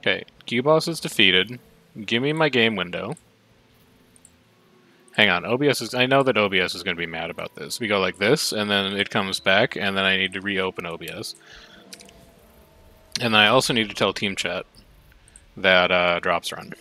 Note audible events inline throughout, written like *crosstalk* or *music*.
Okay, Q-Boss is defeated. Give me my game window. Hang on, OBS is... I know that OBS is going to be mad about this. We go like this, and then it comes back, and then I need to reopen OBS. And then I also need to tell Team Chat that uh, drops run.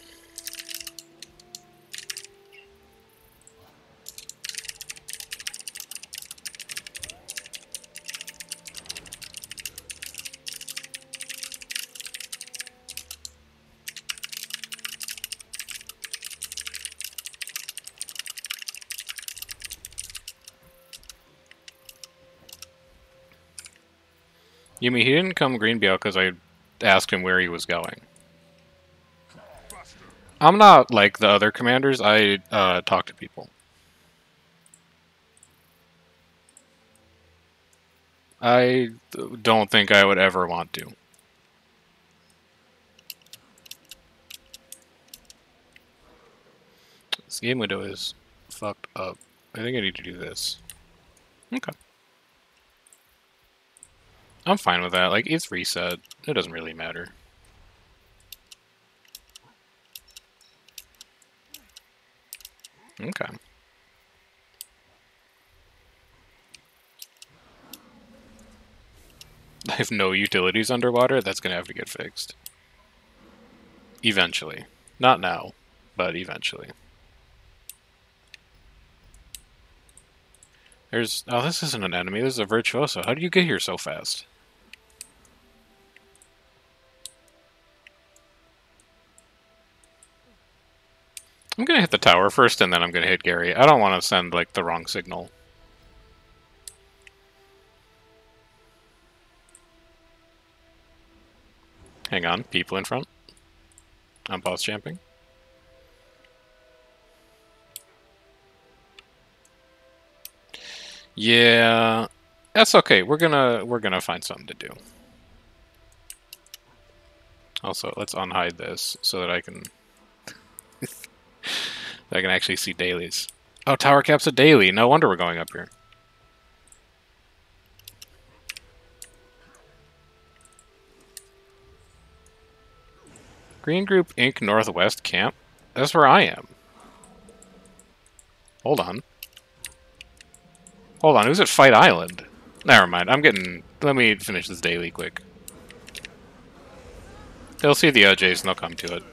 You mean he didn't come Greenbelt because I asked him where he was going? I'm not like the other commanders. I uh, talk to people. I don't think I would ever want to. This game window is fucked up. I think I need to do this. Okay. I'm fine with that. Like, it's reset. It doesn't really matter. Okay. *laughs* I have no utilities underwater. That's going to have to get fixed. Eventually. Not now, but eventually. There's... Oh, this isn't an enemy. This is a Virtuoso. How do you get here so fast? I'm gonna hit the tower first, and then I'm gonna hit Gary. I don't want to send, like, the wrong signal. Hang on, people in front. I'm boss champing. Yeah, that's okay. We're gonna we're gonna find something to do. Also, let's unhide this so that I can I can actually see dailies. Oh, tower cap's a daily. No wonder we're going up here. Green Group Inc. Northwest Camp? That's where I am. Hold on. Hold on, who's at Fight Island? Never mind, I'm getting... Let me finish this daily quick. They'll see the OJs and they'll come to it.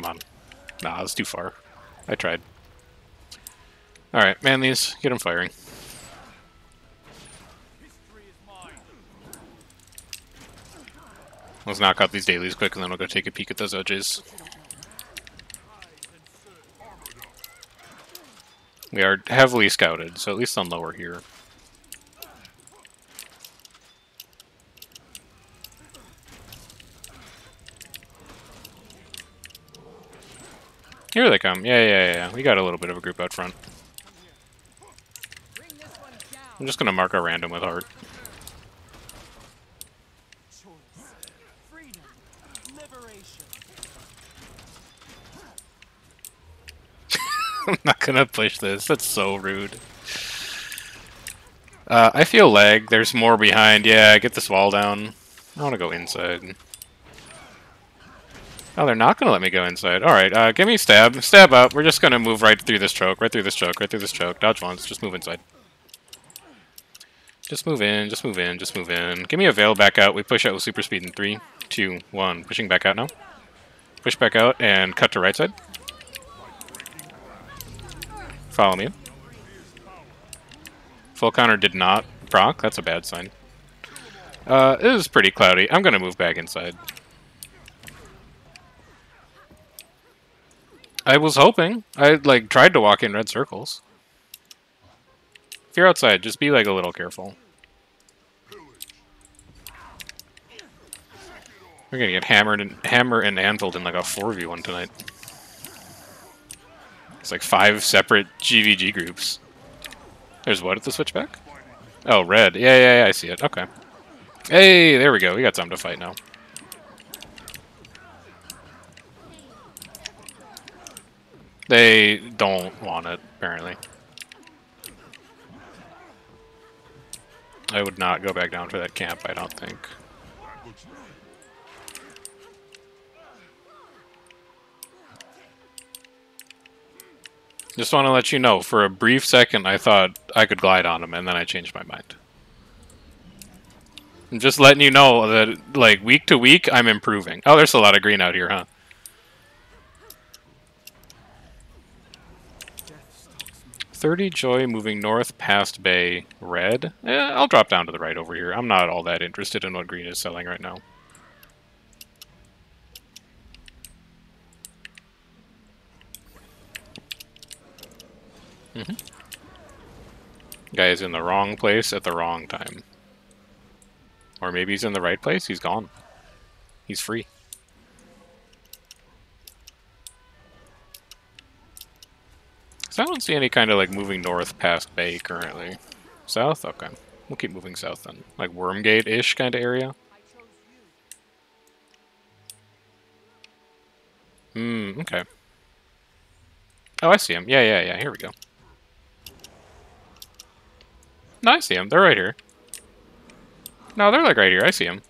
Come on. Nah, that's too far. I tried. Alright, man these. Get them firing. Let's knock out these dailies quick and then we'll go take a peek at those edges. We are heavily scouted, so at least on lower here. Here they come. Yeah, yeah, yeah. We got a little bit of a group out front. I'm just gonna mark a random with heart. *laughs* I'm not gonna push this. That's so rude. Uh, I feel lag. There's more behind. Yeah, get this wall down. I want to go inside. Oh, they're not going to let me go inside. Alright, uh, give me stab. Stab up. We're just going to move right through this choke, right through this choke, right through this choke. Dodge once. Just move inside. Just move in, just move in, just move in. Give me a veil back out. We push out with super speed in three, two, one. Pushing back out now. Push back out and cut to right side. Follow me. Full counter did not proc. That's a bad sign. Uh, it is pretty cloudy. I'm going to move back inside. I was hoping. I, like, tried to walk in red circles. If you're outside, just be, like, a little careful. We're gonna get hammered and hammer and anviled in like a 4v1 tonight. It's like five separate GVG groups. There's what at the switchback? Oh, red. Yeah, yeah, yeah, I see it. Okay. Hey, there we go. We got something to fight now. They don't want it, apparently. I would not go back down for that camp, I don't think. Just want to let you know, for a brief second I thought I could glide on him, and then I changed my mind. I'm just letting you know that, like, week to week, I'm improving. Oh, there's a lot of green out here, huh? Thirty joy moving north past bay red. Eh, I'll drop down to the right over here. I'm not all that interested in what green is selling right now. Mm -hmm. Guy is in the wrong place at the wrong time. Or maybe he's in the right place, he's gone. He's free. So I don't see any kind of like moving north past Bay currently. South? Okay. We'll keep moving south then. Like Wormgate-ish kind of area. Hmm, okay. Oh, I see him. Yeah, yeah, yeah. Here we go. No, I see him. They're right here. No, they're like right here. I see him.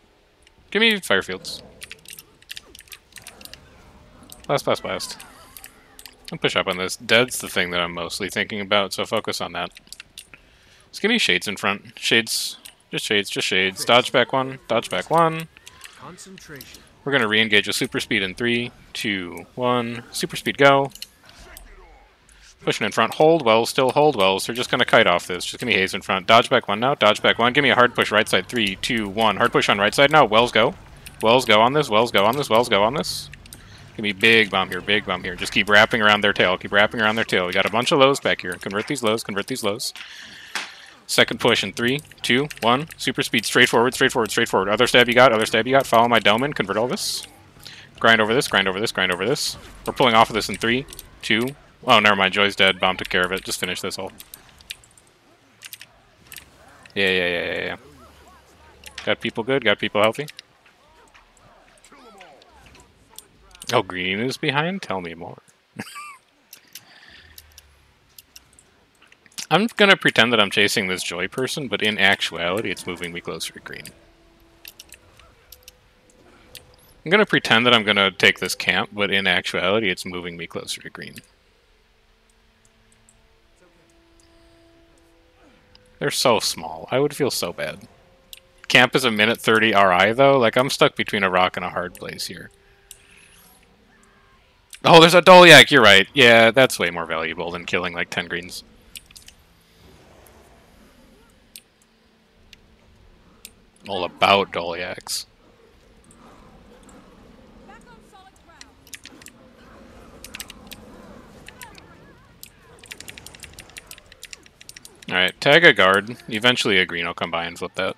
Give me firefields. Blast, blast, blast. I'll push up on this. Dead's the thing that I'm mostly thinking about, so focus on that. Just give me shades in front. Shades. Just shades, just shades. Dodge back one, dodge back one. Concentration. We're going to re-engage with super speed in three, two, one. Super speed go. Pushing in front. Hold wells, still hold wells. They're just going to kite off this. Just give me haze in front. Dodge back one now. Dodge back one. Give me a hard push right side. Three, two, one. Hard push on right side now. Wells go. Wells go on this. Wells go on this. Wells go on this. Give me big bomb here. Big bomb here. Just keep wrapping around their tail. Keep wrapping around their tail. We got a bunch of lows back here. Convert these lows. Convert these lows. Second push in three, two, one. Super speed. Straight forward. Straight forward. Straight forward. Other stab you got. Other stab you got. Follow my in. Convert all this. Grind over this. Grind over this. Grind over this. We're pulling off of this in three, two, Oh, never mind. Joy's dead. Bomb took care of it. Just finish this all. Yeah, yeah, yeah, yeah, yeah. Got people good? Got people healthy? Oh, green is behind? Tell me more. I'm gonna pretend that I'm chasing this Joy person, but in actuality, it's moving me closer to green. I'm gonna pretend that I'm gonna take this camp, but in actuality, it's moving me closer to green. They're so small. I would feel so bad. Camp is a minute 30 RI, though. Like, I'm stuck between a rock and a hard place here. Oh, there's a Dolyak, you're right. Yeah, that's way more valuable than killing, like, 10 greens. All about Dolyaks. Alright, tag a guard. Eventually a green will come by and flip that.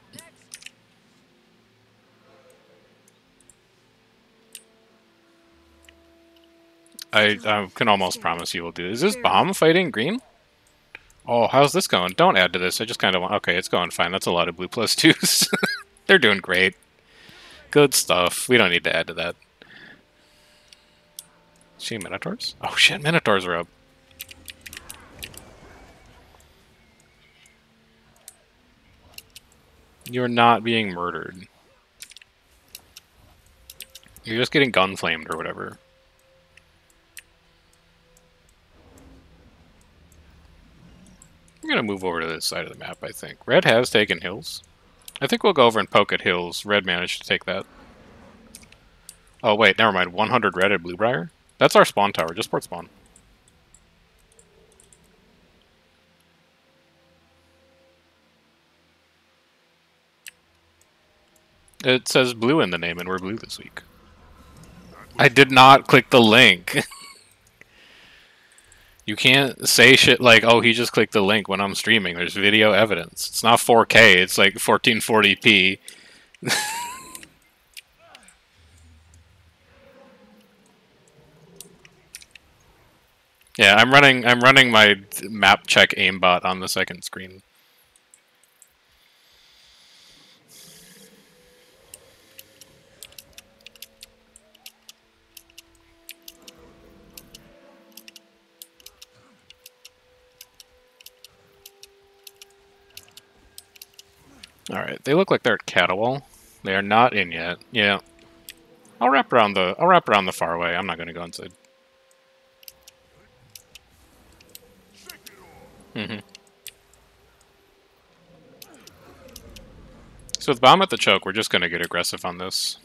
I, I can almost promise you will do. Is this bomb fighting green? Oh, how's this going? Don't add to this. I just kind of want... Okay, it's going fine. That's a lot of blue plus *laughs* twos. *laughs* They're doing great. Good stuff. We don't need to add to that. See Minotaurs? Oh shit, Minotaurs are up. You're not being murdered. You're just getting gun flamed or whatever. I'm gonna move over to this side of the map, I think. Red has taken hills. I think we'll go over and poke at hills. Red managed to take that. Oh, wait, never mind. 100 red at Bluebriar? That's our spawn tower. Just port spawn. It says blue in the name, and we're blue this week. I did not click the link. *laughs* you can't say shit like, oh, he just clicked the link when I'm streaming. There's video evidence. It's not 4K, it's like 1440p. *laughs* yeah, I'm running I'm running my map check aimbot on the second screen. Alright, they look like they're at Catawal. They are not in yet. Yeah. I'll wrap around the I'll wrap around the far way. I'm not gonna go inside. Mm-hmm. So with bomb at the choke, we're just gonna get aggressive on this.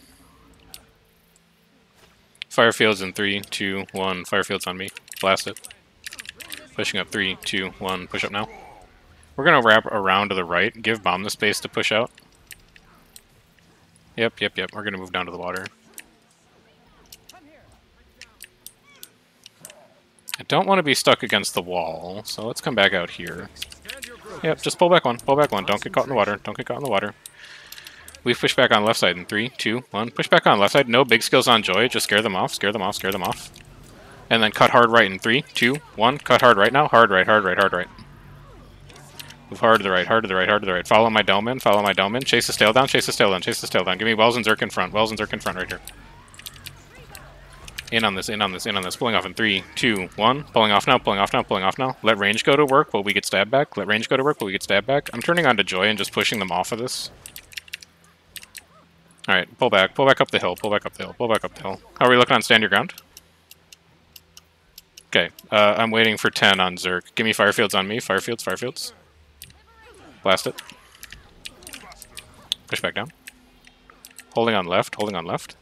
Firefield's in three, two, one. Firefield's on me. Blast it. Pushing up three, two, one. Push up now. We're gonna wrap around to the right. Give bomb the space to push out. Yep, yep, yep. We're gonna move down to the water. I don't want to be stuck against the wall, so let's come back out here. Yep, just pull back one. Pull back one. Don't get caught in the water. Don't get caught in the water. We push back on left side in three, two, one. Push back on left side. No big skills on Joy. Just scare them off. Scare them off. Scare them off. And then cut hard right in three, two, one. Cut hard right now. Hard right. Hard right. Hard right. Move hard to the right. Hard to the right. Hard to the right. Follow my dome in. Follow my dome in. Chase the tail down. Chase the tail down. Chase the tail down. Give me Wells and Zerk in front. Wells and Zerk in front right here. In on this, in on this, in on this. Pulling off in three, two, one. Pulling off now, pulling off now, pulling off now. Let range go to work while we get stabbed back. Let range go to work while we get stabbed back. I'm turning on to Joy and just pushing them off of this. Alright, pull back. Pull back up the hill. Pull back up the hill. Pull back up the hill. How are we looking on stand your ground? Okay, uh, I'm waiting for 10 on Zerk. Give me firefields on me. Firefields, firefields. Blast it. Push back down. Holding on left, holding on left.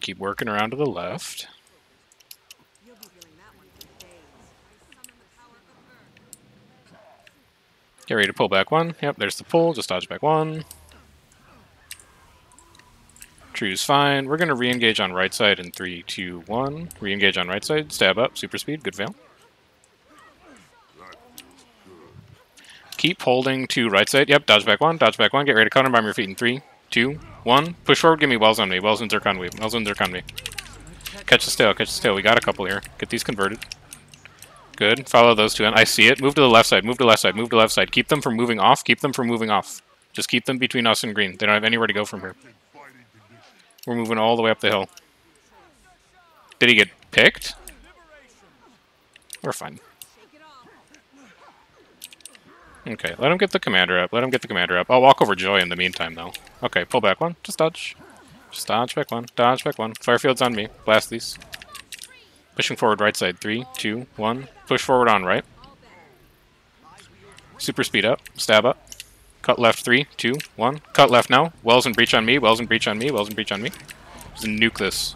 Keep working around to the left. Get ready to pull back one. Yep, there's the pull. Just dodge back one. True's fine. We're going to re-engage on right side in three, two, one. Re-engage on right side. Stab up. Super speed. Good fail. Keep holding to right side. Yep, dodge back one. Dodge back one. Get ready to counter bomb your feet in three, two, one. Push forward. Give me Wells on me. Wells and Zerk on me. Wells and Zerk on me. Catch the tail. Catch the tail. We got a couple here. Get these converted. Good. Follow those two in. I see it. Move to the left side. Move to the left side. Move to the left side. Keep them from moving off. Keep them from moving off. Just keep them between us and green. They don't have anywhere to go from here. We're moving all the way up the hill. Did he get picked? We're fine. Okay, let him get the commander up. Let him get the commander up. I'll walk over Joy in the meantime, though. Okay, pull back one. Just dodge. Just dodge back one. Dodge back one. Firefield's on me. Blast these. Pushing forward right side. Three, two, one. Push forward on right. Super speed up. Stab up. Cut left. Three, two, one. Cut left now. Wells and breach on me. Wells and breach on me. Wells and breach on me. Just nuke this.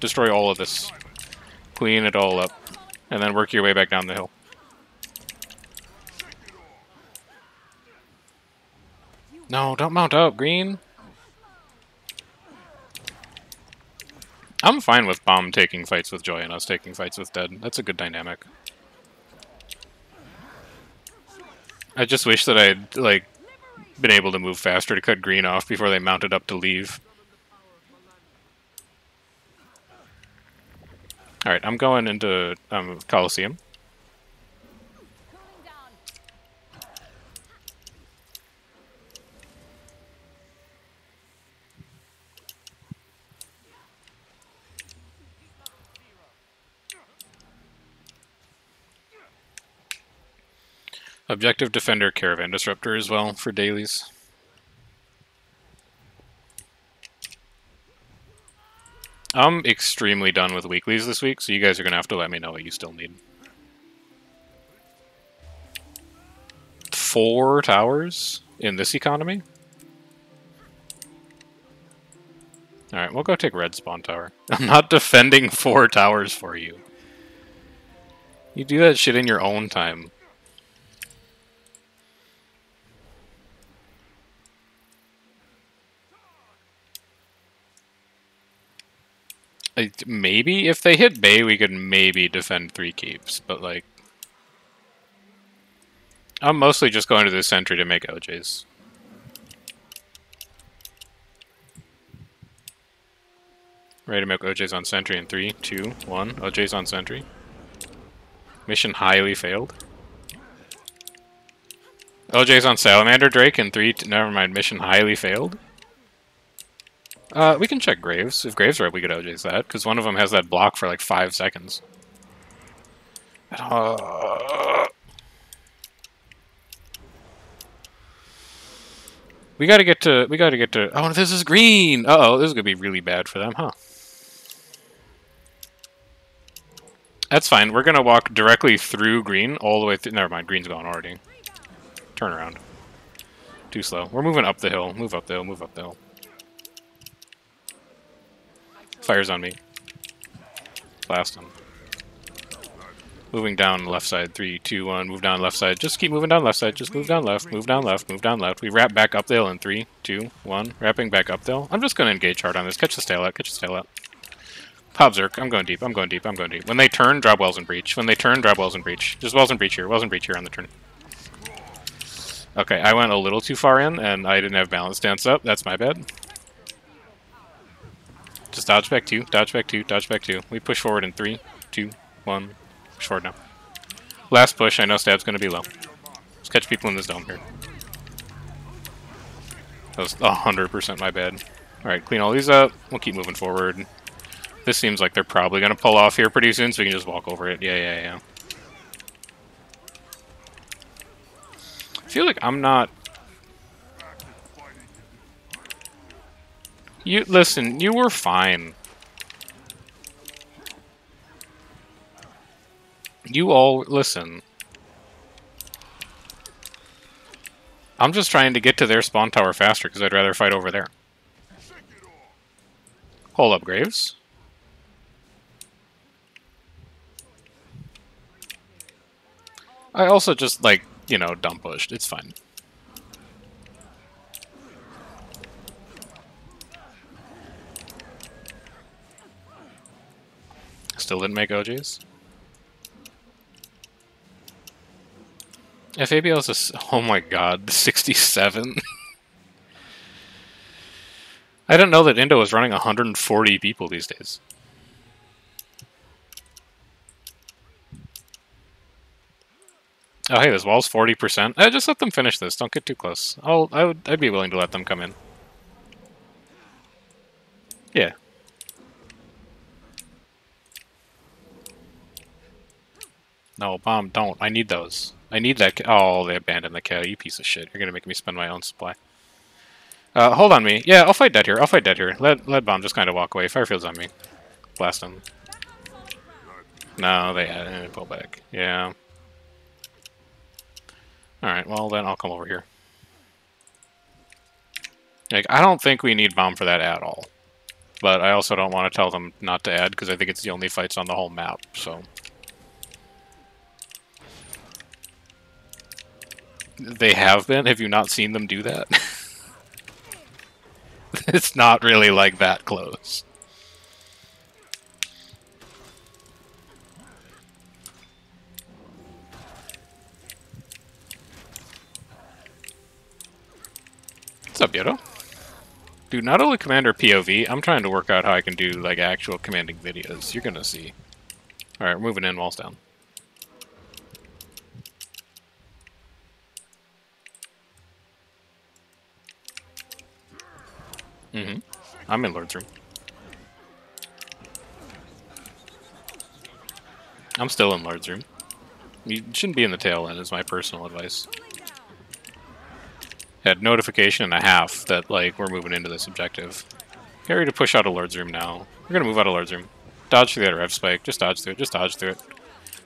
Destroy all of this. Clean it all up. And then work your way back down the hill. No, don't mount up, green. I'm fine with Bomb taking fights with Joy and us taking fights with Dead. That's a good dynamic. I just wish that I'd, like, been able to move faster to cut green off before they mounted up to leave. Alright, I'm going into um. Objective Defender Caravan Disruptor as well for dailies. I'm extremely done with weeklies this week, so you guys are going to have to let me know what you still need. Four towers in this economy? Alright, we'll go take red spawn tower. *laughs* I'm not defending four towers for you. You do that shit in your own time. Maybe if they hit Bay, we could maybe defend three keeps, but like, I'm mostly just going to the sentry to make OJs. Ready to make OJs on sentry in three, two, one. OJs on sentry. Mission highly failed. OJ's on Salamander Drake in three. Never mind. Mission highly failed. Uh, we can check Graves. If Graves are up, we could OJ's that, because one of them has that block for like five seconds. Uh, we gotta get to. We gotta get to. Oh, this is green. Uh oh, this is gonna be really bad for them, huh? That's fine. We're gonna walk directly through green all the way through. Never mind. Green's gone already. Turn around. Too slow. We're moving up the hill. Move up the hill. Move up the hill. Fires on me. Blast him. Moving down left side. Three, two, one. Move down left side. Just keep moving down left side. Just move down left. Move down left. Move down left. We wrap back up the hill in three, two, one. Wrapping back up the hill. I'm just going to engage hard on this. Catch the tail out. Catch the tail out. Pop Zerk. I'm going deep. I'm going deep. I'm going deep. When they turn, drop Wells and Breach. When they turn, drop Wells and Breach. Just Wells and Breach here. Wells and Breach here on the turn. Okay, I went a little too far in, and I didn't have balance stance up. That's my bad. Just dodge back two, dodge back two, dodge back two. We push forward in three, two, one. Push forward now. Last push. I know stab's going to be low. Let's catch people in this dome here. That was 100% my bad. Alright, clean all these up. We'll keep moving forward. This seems like they're probably going to pull off here pretty soon, so we can just walk over it. Yeah, yeah, yeah. I feel like I'm not... You Listen, you were fine. You all... Listen. I'm just trying to get to their spawn tower faster, because I'd rather fight over there. Hold up, Graves. I also just, like, you know, dumb pushed. It's fine. Still didn't make OGs? If ABL is. Oh my god, 67? *laughs* I didn't know that Indo was running 140 people these days. Oh, hey, this wall's 40%. Uh, just let them finish this. Don't get too close. I'll, I would, I'd be willing to let them come in. Yeah. No, bomb, don't. I need those. I need that. Oh, they abandoned the cat. You piece of shit. You're gonna make me spend my own supply. Uh, hold on me. Yeah, I'll fight dead here. I'll fight dead here. Let, let bomb just kind of walk away. Firefield's on me. Blast him. No, they had uh, pull back. Yeah. Alright, well then I'll come over here. Like, I don't think we need bomb for that at all. But I also don't want to tell them not to add, because I think it's the only fights on the whole map, so... They have been? Have you not seen them do that? *laughs* it's not really like that close. What's up, Yodo? Dude, not only Commander POV, I'm trying to work out how I can do, like, actual commanding videos. You're gonna see. Alright, moving in, walls down. I'm in Lord's room. I'm still in Lord's room. You shouldn't be in the tail end, is my personal advice. Had notification and a half that, like, we're moving into this objective. Ready to push out of Lord's room now. We're gonna move out of Lord's room. Dodge through that rev spike. Just dodge through it. Just dodge through it.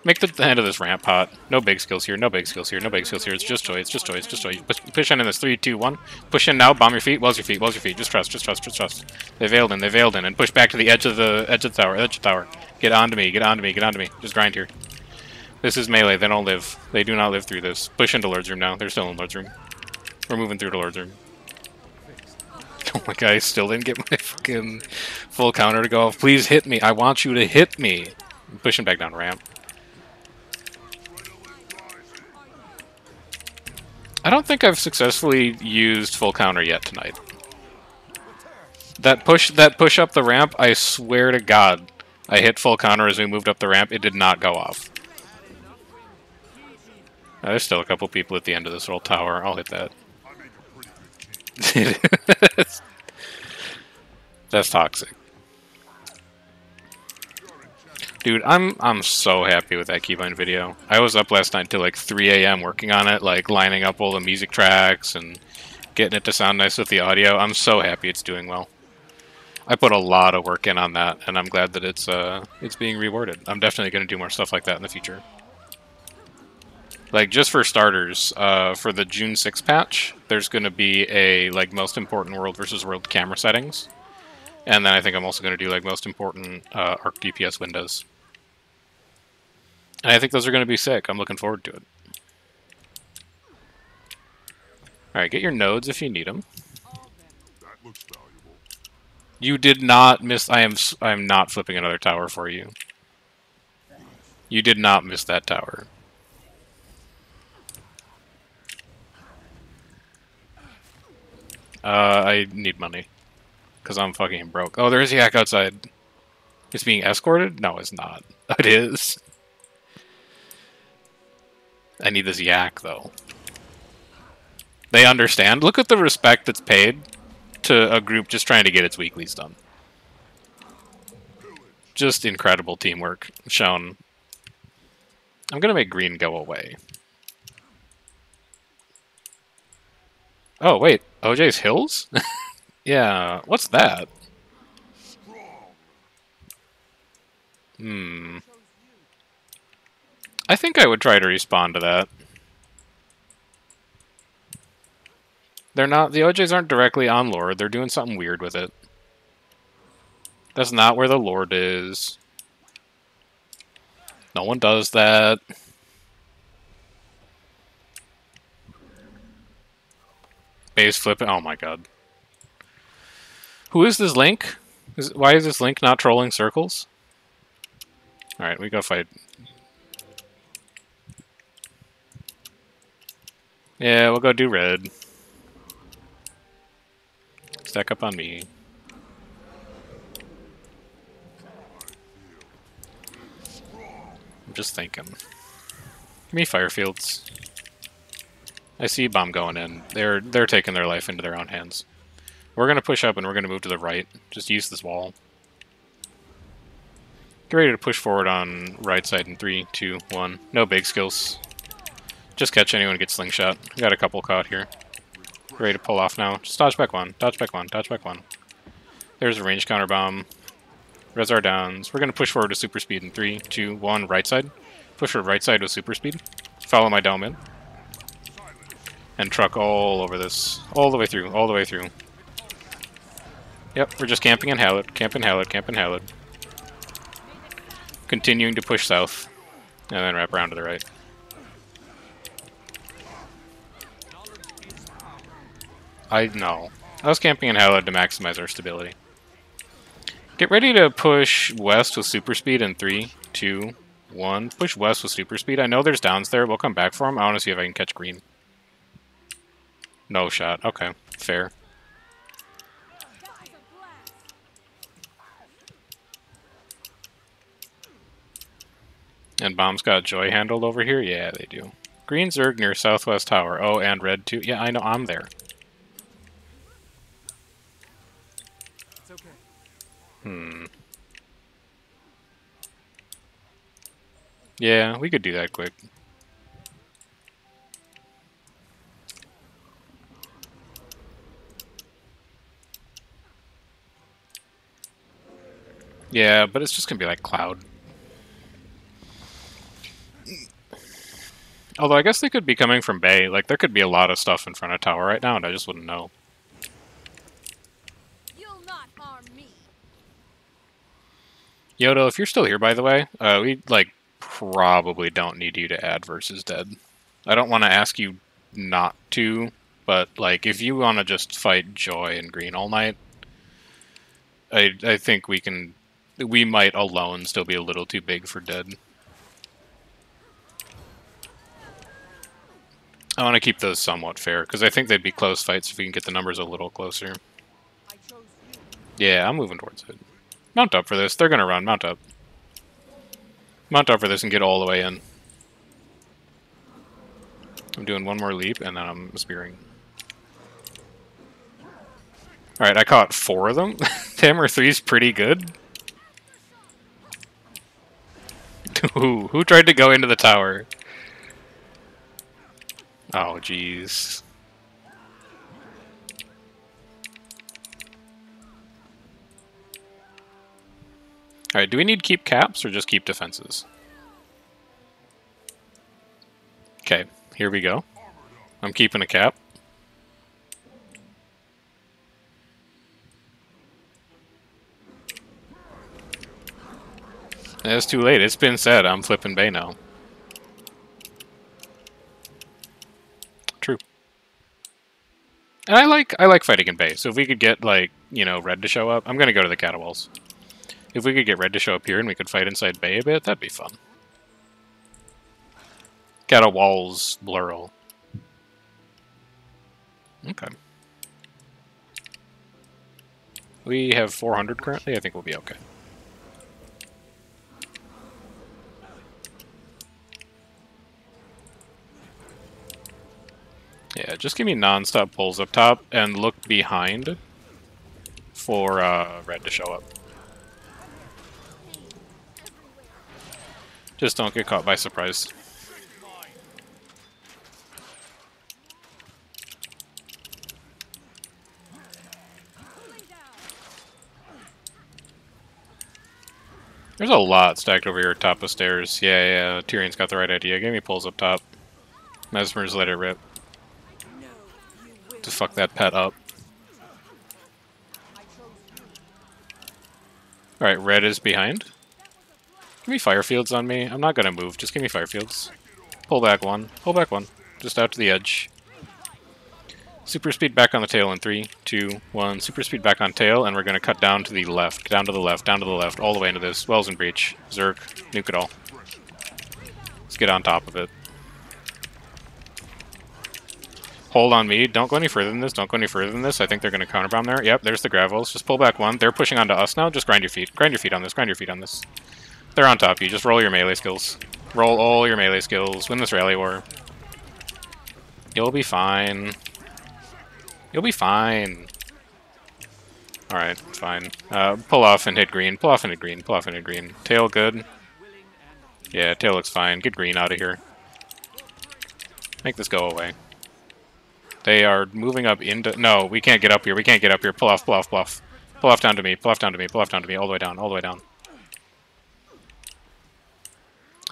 Make the, the end of this ramp pot. No big skills here. No big skills here. No big skills here. It's just joy. It's just joy. It's just joy. Push, push in in this. Three, two, one. Push in now. Bomb your feet. Wells your feet. Wells your feet. Just trust. Just trust. Just trust. They veiled in. They veiled in. And push back to the edge of the edge of the tower. Edge of the tower. Get onto me. Get onto me. Get onto me. Just grind here. This is melee. They don't live. They do not live through this. Push into Lord's room now. They're still in Lord's room. We're moving through to Lord's room. *laughs* Oh my god, I still didn't get my fucking full counter to go off. Please hit me. I want you to hit me. I'm pushing back down ramp. I don't think I've successfully used full counter yet tonight. That push that push up the ramp, I swear to god, I hit full counter as we moved up the ramp, it did not go off. Uh, there's still a couple people at the end of this little tower, I'll hit that. *laughs* That's toxic. Dude, I'm I'm so happy with that Keybind video. I was up last night till like 3 a.m. working on it, like lining up all the music tracks and getting it to sound nice with the audio. I'm so happy it's doing well. I put a lot of work in on that, and I'm glad that it's uh it's being rewarded. I'm definitely going to do more stuff like that in the future. Like just for starters, uh, for the June 6 patch, there's going to be a like most important world versus world camera settings, and then I think I'm also going to do like most important uh, arc DPS windows. And I think those are going to be sick. I'm looking forward to it. Alright, get your nodes if you need them. You did not miss... I am I am not flipping another tower for you. You did not miss that tower. Uh, I need money. Because I'm fucking broke. Oh, there's Yak outside. It's being escorted? No, it's not. *laughs* It is. I need this yak, though. They understand. Look at the respect that's paid to a group just trying to get its weeklies done. Just incredible teamwork shown. I'm going to make green go away. Oh, wait. OJ's Hills? *laughs* yeah, what's that? Hmm. I think I would try to respond to that. They're not, the OJs aren't directly on Lord, they're doing something weird with it. That's not where the Lord is. No one does that. Base flipping, oh my god. Who is this Link? Is, why is this Link not trolling circles? Alright, we go fight Yeah, we'll go do red. Stack up on me. I'm just thinking. Give me firefields. I see a bomb going in. They're they're taking their life into their own hands. We're gonna push up and we're gonna move to the right. Just use this wall. Get ready to push forward on right side in three, two, one. No big skills. Just catch anyone who gets slingshot. We got a couple caught here. Ready to pull off now. Just dodge back one. Dodge back one. Dodge back one. There's a range counter bomb. Res our downs. We're going to push forward to super speed in three, two, one. right side. Push forward right side with super speed. Follow my dome in. And truck all over this. All the way through. All the way through. Yep, we're just camping in Hallowed. Camping Hallowed. Camping Hallowed. Continuing to push south. And then wrap around to the right. I know. I was camping in Hallowed to maximize our stability. Get ready to push west with super speed in three, two, one. Push west with super speed. I know there's downs there. We'll come back for them. I want to see if I can catch green. No shot. Okay. Fair. And bombs got joy handled over here? Yeah, they do. Green Zerg near Southwest Tower. Oh, and red too. Yeah, I know. I'm there. Hmm. Yeah, we could do that quick. Yeah, but it's just gonna be like Cloud. Although I guess they could be coming from Bay. Like, there could be a lot of stuff in front of Tower right now, and I just wouldn't know. Yodo, if you're still here, by the way, uh, we, like, probably don't need you to add versus dead. I don't want to ask you not to, but, like, if you want to just fight Joy and Green all night, I, I think we can... We might alone still be a little too big for dead. I want to keep those somewhat fair, because I think they'd be close fights if we can get the numbers a little closer. Yeah, I'm moving towards it. Mount up for this. They're going to run. Mount up. Mount up for this and get all the way in. I'm doing one more leap, and then I'm spearing. Alright, I caught four of them. *laughs* Hammer 3 is pretty good. *laughs* Who? Who tried to go into the tower? Oh, jeez. Alright, do we need keep caps or just keep defenses? Okay, here we go. I'm keeping a cap. It's too late. It's been said. I'm flipping Bay now. True. And I like I like fighting in Bay. So if we could get like you know Red to show up, I'm gonna go to the Catawalls. If we could get Red to show up here and we could fight inside Bay a bit, that'd be fun. Got a walls plural. Okay. We have 400 currently. I think we'll be okay. Yeah, just give me non-stop pulls up top and look behind for uh, red to show up. Just don't get caught by surprise. There's a lot stacked over here top of stairs. Yeah, yeah, Tyrion's got the right idea. Give me pulls up top. Mesmer's let it rip to fuck that pet up. Alright, red is behind. Give me firefields on me. I'm not gonna move, just give me firefields. Pull back one. Pull back one. Just out to the edge. Super speed back on the tail in three, two, one. Super speed back on tail, and we're gonna cut down to the left, down to the left, down to the left, all the way into this. Wells and breach. Zerg, nuke it all. Let's get on top of it. Hold on me. Don't go any further than this. Don't go any further than this. I think they're going to counterbomb there. Yep, there's the gravels. Just pull back one. They're pushing onto us now. Just grind your feet. Grind your feet on this. Grind your feet on this. They're on top of you. Just roll your melee skills. Roll all your melee skills. Win this rally war. You'll be fine. You'll be fine. Alright, fine. Uh, pull off and hit green. Pull off and hit green. Pull off and hit green. Tail good. Yeah, tail looks fine. Get green out of here. Make this go away. They are moving up into... No, we can't get up here. We can't get up here. Pull off, pull off, pull off. Pull off down to me. Pull off down to me. Pull off down to me. All the way down. All the way down.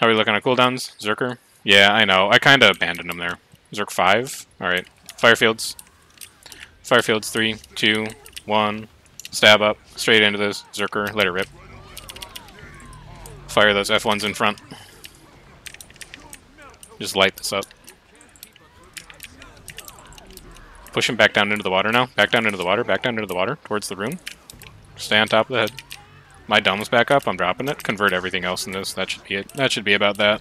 How are we looking at cooldowns? Zerker? Yeah, I know. I kind of abandoned him there. Zerk 5. Alright. Firefields. Firefields 3, 2, 1. Stab up. Straight into this. Zerker. Let it rip. Fire those F1s in front. Just light this up. Push him back down into the water now. Back down into the water, back down into the water, towards the room. Stay on top of the head. My dome's back up, I'm dropping it. Convert everything else in this. That should be it. That should be about that.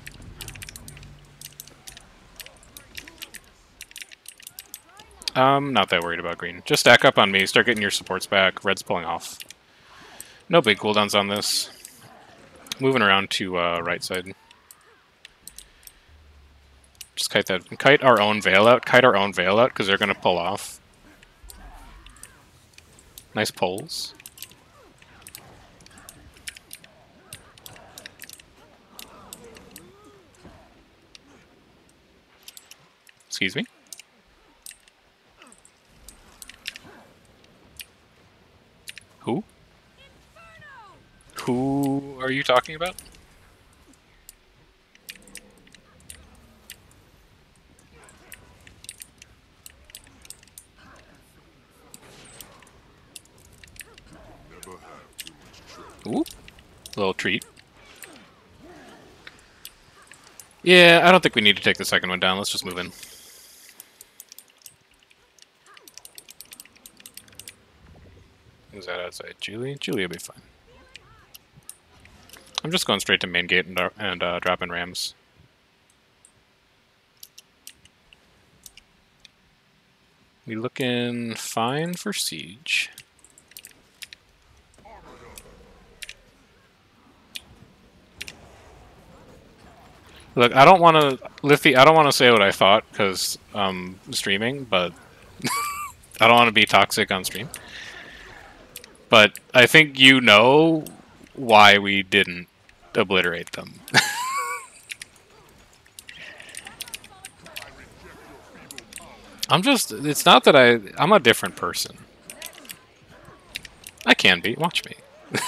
Um, not that worried about green. Just stack up on me, start getting your supports back. Red's pulling off. No big cooldowns on this. Moving around to uh, right side. Just kite that. Kite our own veil out. Kite our own veil out because they're going to pull off. Nice pulls. Excuse me? Who? Who are you talking about? Ooh, little treat. Yeah, I don't think we need to take the second one down. Let's just move in. Who's that outside? Julie? Julie will be fine. I'm just going straight to main gate and, uh, and uh, dropping rams. We looking fine for siege. Look, I don't want to, Liffy, I don't want to say what I thought because I'm streaming, but *laughs* I don't want to be toxic on stream. But I think you know why we didn't obliterate them. I'm just, it's not that I, I'm a different person. I can be, watch me. *laughs*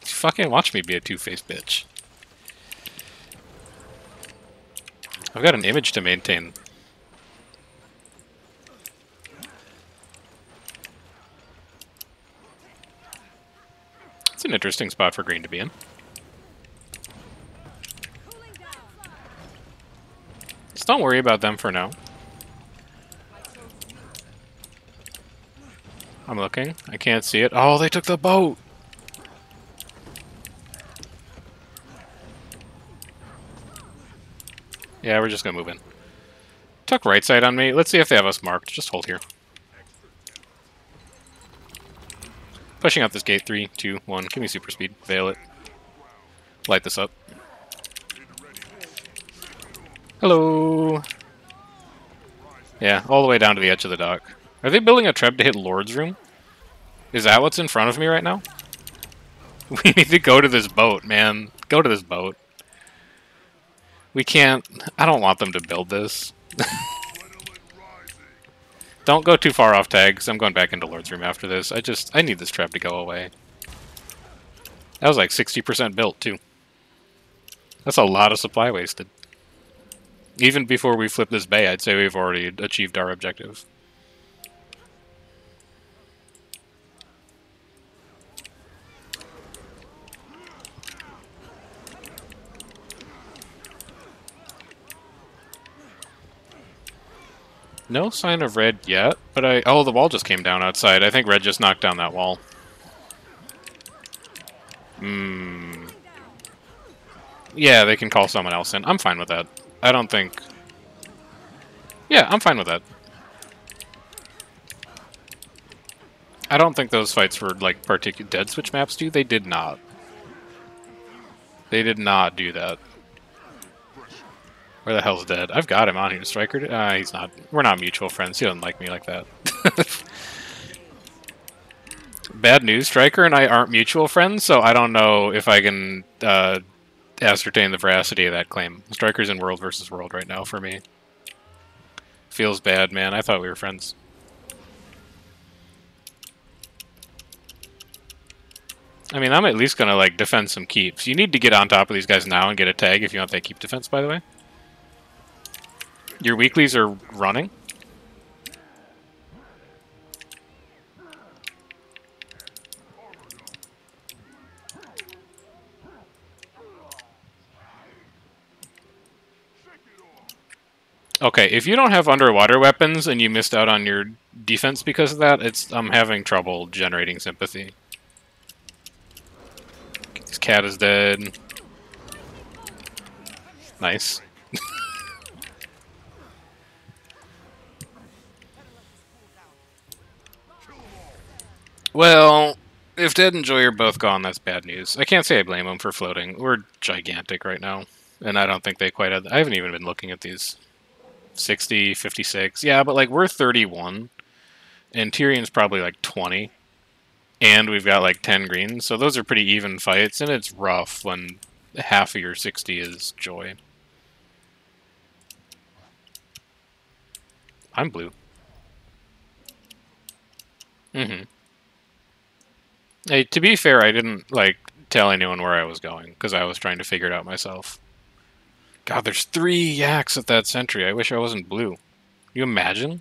Fucking watch me be a two-faced bitch. I've got an image to maintain. It's an interesting spot for green to be in. Just don't worry about them for now. I'm looking. I can't see it. Oh, they took the boat! Yeah, we're just gonna move in. Tuck right side on me. Let's see if they have us marked. Just hold here. Pushing out this gate. Three, two, one. Give me super speed. Veil it. Light this up. Hello! Yeah, all the way down to the edge of the dock. Are they building a treb to hit Lord's room? Is that what's in front of me right now? *laughs* We need to go to this boat, man. Go to this boat. We can't... I don't want them to build this. *laughs* don't go too far off tags. I'm going back into Lord's room after this. I just... I need this treb to go away. That was like 60% built, too. That's a lot of supply wasted. Even before we flip this bay, I'd say we've already achieved our objective. No sign of red yet, but I... Oh, the wall just came down outside. I think red just knocked down that wall. Hmm. Yeah, they can call someone else in. I'm fine with that. I don't think... Yeah, I'm fine with that. I don't think those fights were, like, particular dead switch maps do. They did not. They did not do that. Where the hell's dead? I've got him on here. Striker? Uh, he's not. We're not mutual friends. He doesn't like me like that. *laughs* Bad news, Striker and I aren't mutual friends, so I don't know if I can uh, ascertain the veracity of that claim. Striker's in World versus World right now for me. Feels bad, man. I thought we were friends. I mean, I'm at least gonna, like, defend some keeps. You need to get on top of these guys now and get a tag if you want that keep defense, by the way. Your weeklies are running? Okay, if you don't have underwater weapons and you missed out on your defense because of that, it's I'm having trouble generating sympathy. This cat is dead. Nice. *laughs* Well, if Dead and Joy are both gone, that's bad news. I can't say I blame them for floating. We're gigantic right now, and I don't think they quite. I haven't even been looking at these. 60, 56. Yeah, but, like, we're 31, and Tyrion's probably, like, 20, and we've got, like, 10 greens, so those are pretty even fights, and it's rough when half of your 60 is Joy. I'm blue. Mm-hmm. Hey, to be fair, I didn't like tell anyone where I was going because I was trying to figure it out myself. God, there's three yaks at that sentry. I wish I wasn't blue. you imagine?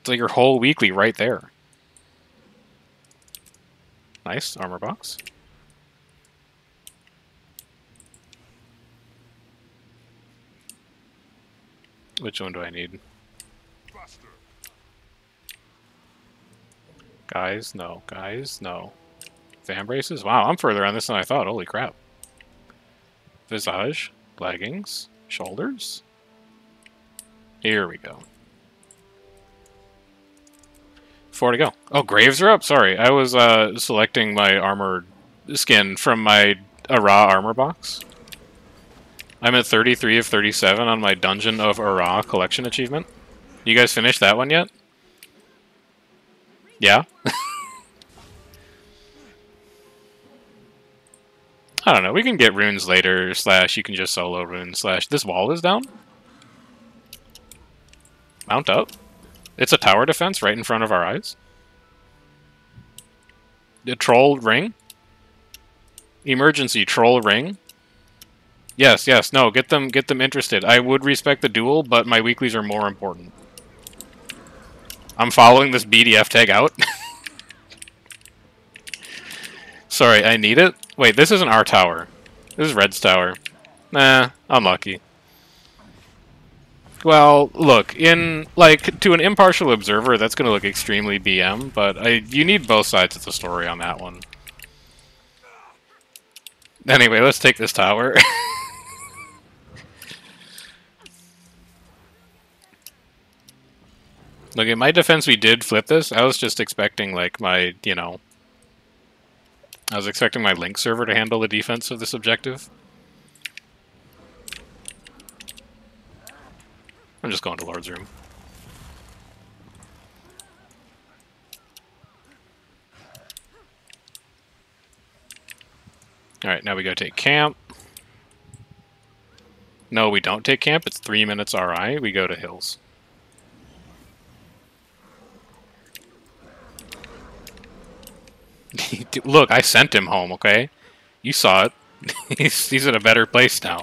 It's like your whole weekly right there. Nice armor box. Which one do I need? Guys, no. Guys, no. Vambraces? Wow, I'm further on this than I thought. Holy crap. Visage. Leggings. Shoulders. Here we go. Four to go. Oh, graves are up. Sorry, I was uh, selecting my armored skin from my Ara armor box. I'm at 33 of 37 on my Dungeon of Ara collection achievement. You guys finished that one yet? Yeah? *laughs* I don't know. We can get runes later, slash you can just solo runes, slash this wall is down? Mount up. It's a tower defense right in front of our eyes. The troll ring. Emergency troll ring. Yes, yes, no, get them get them interested. I would respect the duel, but my weeklies are more important. I'm following this BDF tag out. *laughs* Sorry, I need it? Wait, this isn't our tower. This is Red's tower. Nah, unlucky. Well, look, in like to an impartial observer, that's going to look extremely BM, but I you need both sides of the story on that one. Anyway, let's take this tower. *laughs* Look, in my defense, we did flip this. I was just expecting, like, my, you know... I was expecting my Link server to handle the defense of this objective. I'm just going to Lord's Room. Alright, now we go take camp. No, we don't take camp. It's three minutes RI. We go to hills. *laughs* Look, I sent him home, okay? You saw it. *laughs* he's, he's in a better place now.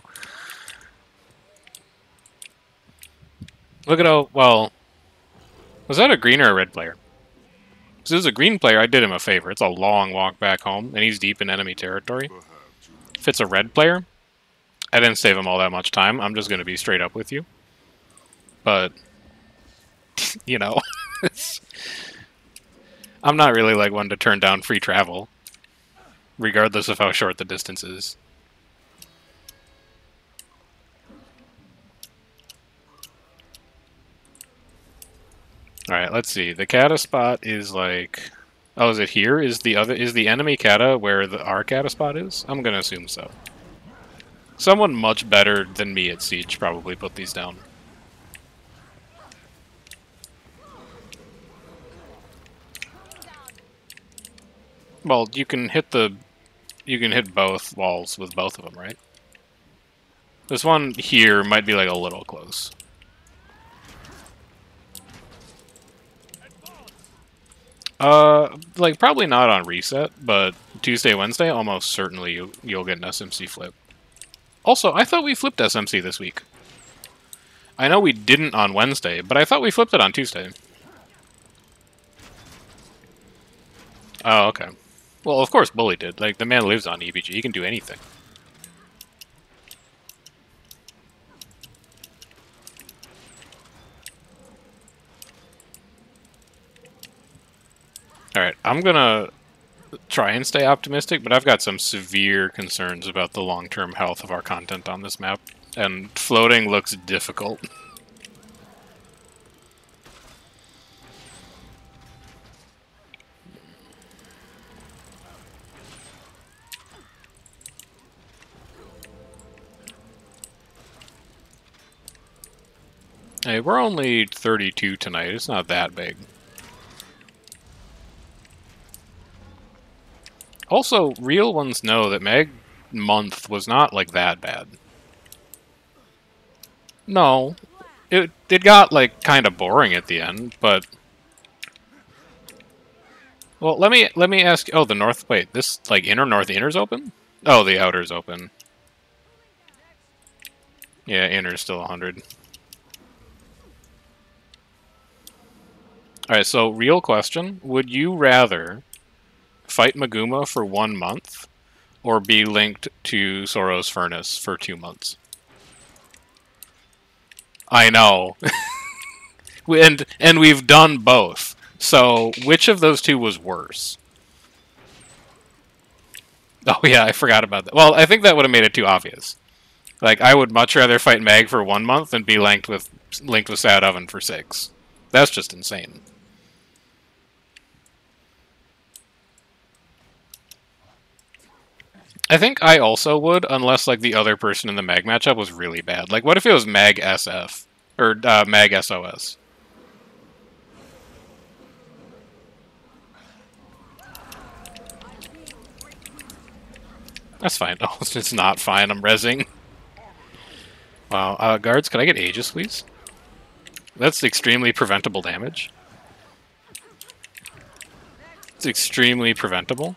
Look at how, well... Was that a green or a red player? If this is a green player, I did him a favor. It's a long walk back home, and he's deep in enemy territory. If it's a red player, I didn't save him all that much time. I'm just going to be straight up with you. But, *laughs* you know... I'm not really like one to turn down free travel, regardless of how short the distance is. Alright, let's see. The kata spot is like... Oh, is it here? Is the other is the enemy kata where the our kata spot is? I'm gonna assume so. Someone much better than me at Siege probably put these down. Well, you can hit the... You can hit both walls with both of them, right? This one here might be like a little close. Uh, like probably not on reset, but Tuesday, Wednesday, almost certainly you, you'll get an SMC flip. Also, I thought we flipped SMC this week. I know we didn't on Wednesday, but I thought we flipped it on Tuesday. Oh, okay. Well, of course Bully did. Like, the man lives on EBG. He can do anything. Alright, I'm gonna try and stay optimistic, but I've got some severe concerns about the long-term health of our content on this map, and floating looks difficult. *laughs* Hey, we're only 32 tonight. It's not that big. Also, real ones know that Meg month was not like that bad. No. It it got like kind of boring at the end, but Well, let me let me ask Oh, the north wait, this like inner north inner's open? Oh, the outer's open. Yeah, inner's still 100. Alright, so real question. Would you rather fight Maguma for one month or be linked to Sorrow's Furnace for two months? I know. *laughs* and and we've done both. So which of those two was worse? Oh yeah, I forgot about that. Well, I think that would have made it too obvious. Like I would much rather fight Mag for one month than be linked with linked with Sad Oven for six. That's just insane. I think I also would, unless like the other person in the mag matchup was really bad. Like, what if it was mag SF or uh, mag SOS? That's fine. Oh, *laughs* it's not fine. I'm resing. Wow. Uh, guards, can I get Aegis, please? That's extremely preventable damage. It's extremely preventable.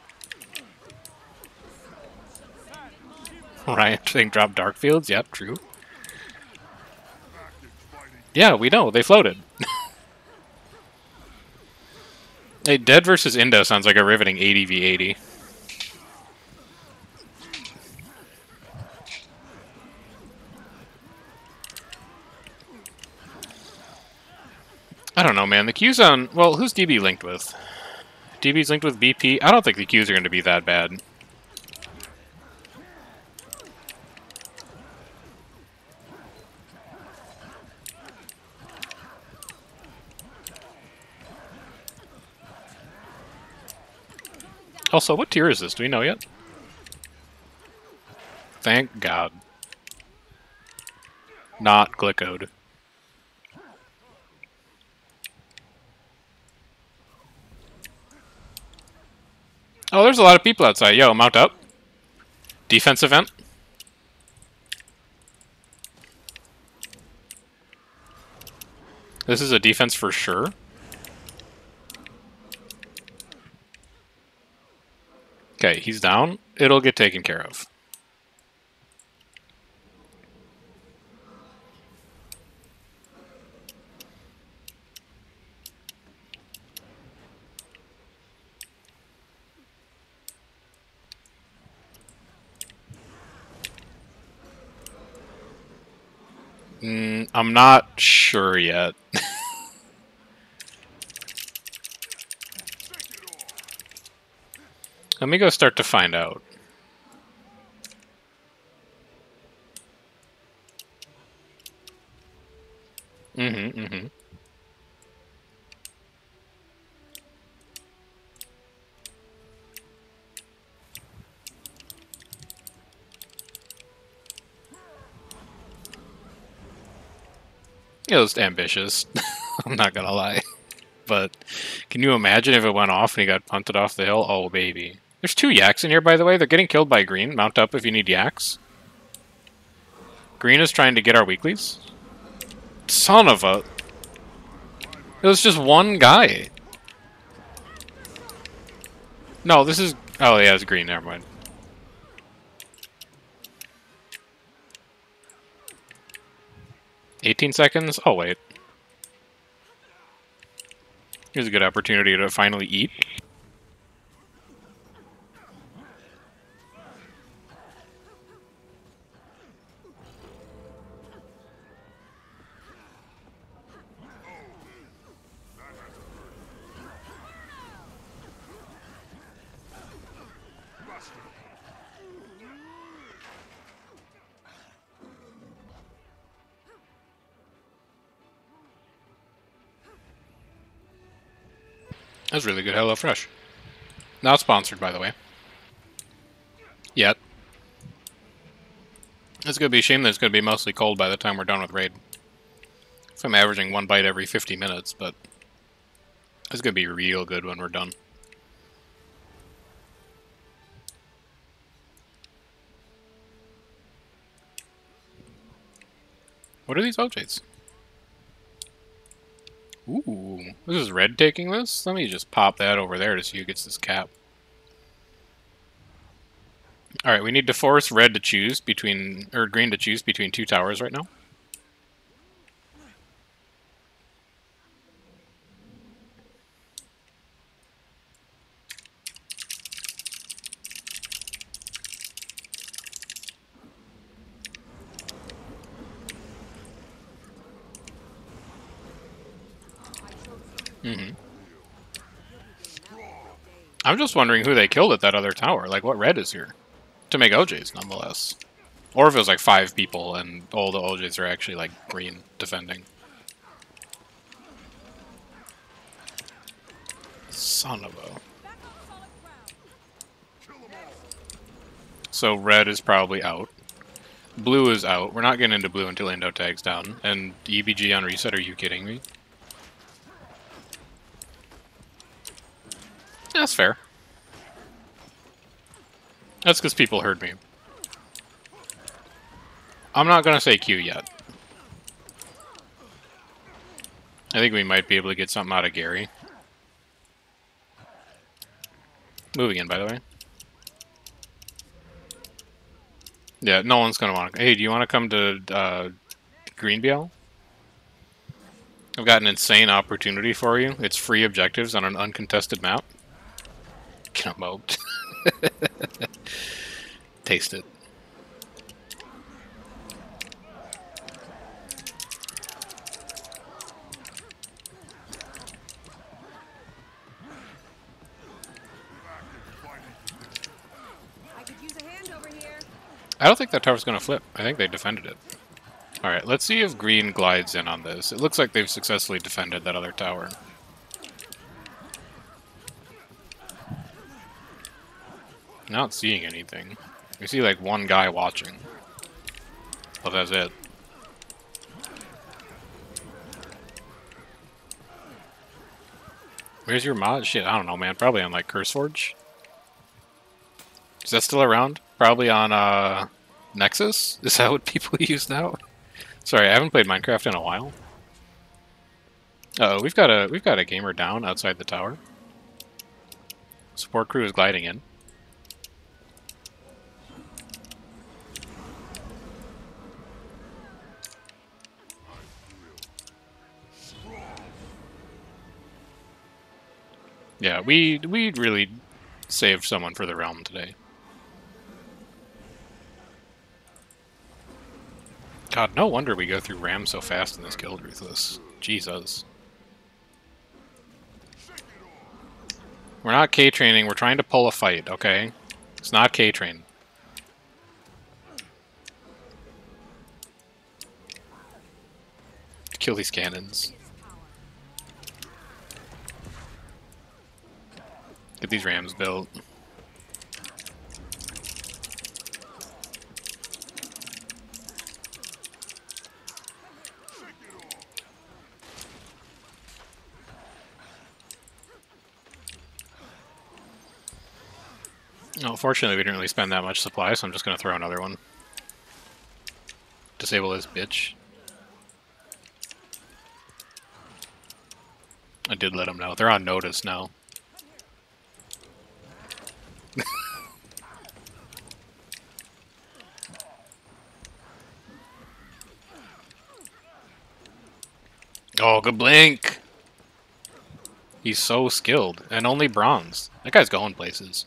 *laughs* Ryan saying drop dark fields. Yep, true. Yeah, we know. They floated. *laughs* hey, Dead versus Indo sounds like a riveting 80 v 80. I don't know, man. The Q's on... Well, who's DB linked with? DB's linked with BP? I don't think the Q's are going to be that bad. Also, what tier is this? Do we know yet? Thank God. Not Glicode. Oh, there's a lot of people outside. Yo, mount up. Defense event. This is a defense for sure. Okay, he's down. It'll get taken care of. Mm, I'm not sure yet. *laughs* Let me go start to find out. Mm-hmm, mm-hmm. It was ambitious. *laughs* I'm not gonna lie. *laughs* But can you imagine if it went off and he got punted off the hill? Oh, baby. There's two yaks in here, by the way. They're getting killed by green. Mount up if you need yaks. Green is trying to get our weeklies. Son of a... It was just one guy. No, this is... Oh, yeah, it's green. Never mind. Eighteen seconds? Oh, wait. Here's a good opportunity to finally eat. That's really good HelloFresh. Not sponsored, by the way. Yet. It's going to be a shame that it's going to be mostly cold by the time we're done with Raid. So I'm averaging one bite every 50 minutes, but it's going to be real good when we're done. What are these OJs? Ooh, this is red taking this? Let me just pop that over there to see who gets this cap. Alright, we need to force red to choose between, or green to choose between two towers right now. Mm-hmm. I'm just wondering who they killed at that other tower. Like, what red is here? To make OJs, nonetheless. Or if it was like five people and all the OJs are actually like green defending. Son of a... So red is probably out. Blue is out. We're not getting into blue until Indo tags down. And EBG on reset, are you kidding me? That's fair. That's because people heard me. I'm not going to say Q yet. I think we might be able to get something out of Gary. Moving in, by the way. Yeah, no one's gonna want to. Hey, do you want to come to uh? I've got an insane opportunity for you. It's free objectives on an uncontested map. Get moped. *laughs* Taste it. I don't think that tower's going to flip. I think they defended it. Alright, let's see if green glides in on this. It looks like they've successfully defended that other tower. Not seeing anything. We see like one guy watching. Well, that's it. Where's your mod? Shit, I don't know, man. Probably on like CurseForge. Is that still around? Probably on uh, Nexus? *laughs* Is that what people *laughs* use now? Sorry, I haven't played Minecraft in a while. Uh oh, we've got a we've got a gamer down outside the tower. Support crew is gliding in. Yeah, we we really saved someone for the realm today. God, no wonder we go through Ram so fast in this guild, Ruthless. Jesus. We're not K-training, we're trying to pull a fight, okay? It's not K-train. Kill these cannons. Get these rams built. Oh, fortunately we didn't really spend that much supply, so I'm just going to throw another one. Disable this bitch. I did let them know. They're on notice now. *laughs* oh, good blink! He's so skilled, and only bronze. That guy's going places.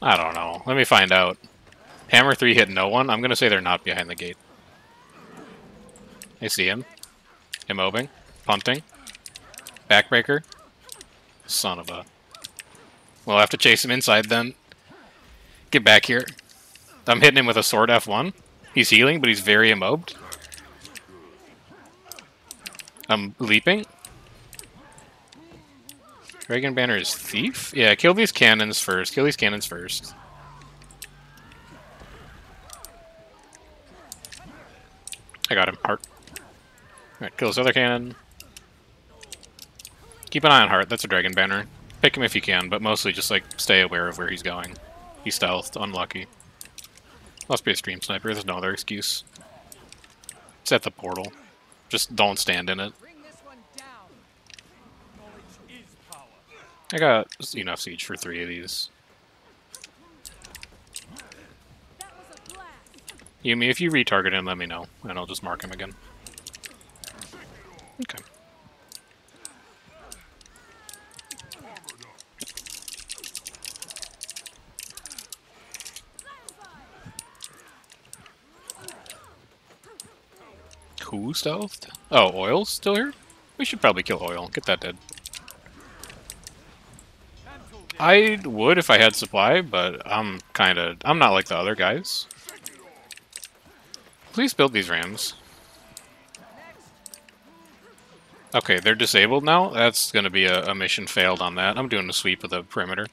I don't know. Let me find out. Hammer 3 hit no one. I'm going to say they're not behind the gate. I see him. Moving. Punting. Backbreaker. Son of a... We'll have to chase him inside then. Get back here. I'm hitting him with a sword F1. He's healing, but he's very immobed. I'm leaping. Dragon Banner is Thief? Yeah, kill these cannons first. Kill these cannons first. I got him. Heart. Alright, kill this other cannon. Keep an eye on Heart. That's a Dragon Banner. Pick him if you can, but mostly just, like, stay aware of where he's going. He's stealthed. Unlucky. Must be a Stream Sniper. There's no other excuse. It's at the portal. Just don't stand in it. I got enough siege for three of these. Yumi, if you retarget him, let me know, and I'll just mark him again. Okay. Oh, Oil's still here? We should probably kill Oil. Get that dead. I would if I had supply, but I'm kind of... I'm not like the other guys. Please build these rams. Okay, they're disabled now? That's going to be a, a, mission failed on that. I'm doing a sweep of the perimeter.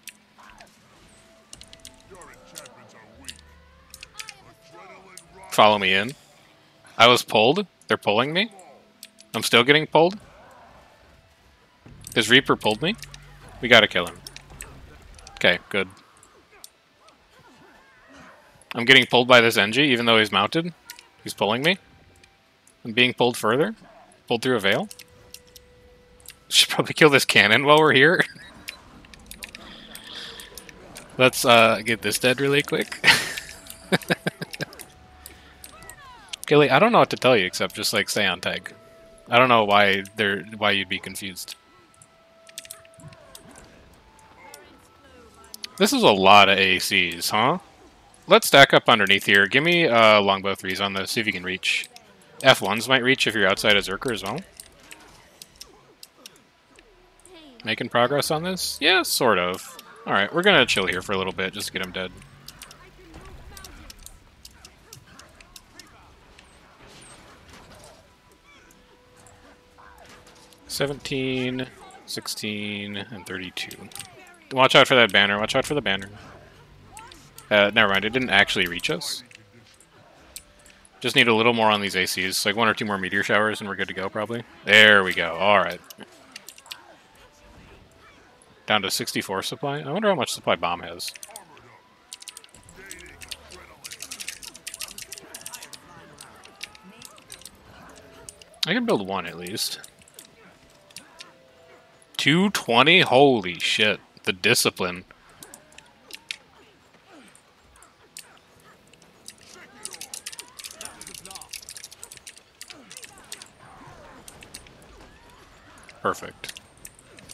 Follow me in. I was pulled. They're pulling me. I'm still getting pulled. His Reaper pulled me. We gotta kill him. Okay, good. I'm getting pulled by this NG, even though he's mounted. He's pulling me. I'm being pulled further. Pulled through a veil? *laughs* Should probably kill this cannon while we're here. *laughs* Let's uh, get this dead really quick. *laughs* Gilly, I don't know what to tell you except just like stay on tag. I don't know why they're why you'd be confused. This is a lot of ACs, huh? Let's stack up underneath here. Give me uh, longbow threes on this, see if you can reach. F1s might reach if you're outside of Zerker as well. Making progress on this? Yeah, sort of. Alright, we're gonna chill here for a little bit just to get him dead. Seventeen, sixteen, and thirty-two. Watch out for that banner. Watch out for the banner. Uh, never mind, it didn't actually reach us. Just need a little more on these ACs, like one or two more meteor showers and we're good to go, probably. There we go, alright. Down to 64 supply. I wonder how much supply bomb has. I can build one at least. 220? Holy shit. The discipline. Perfect.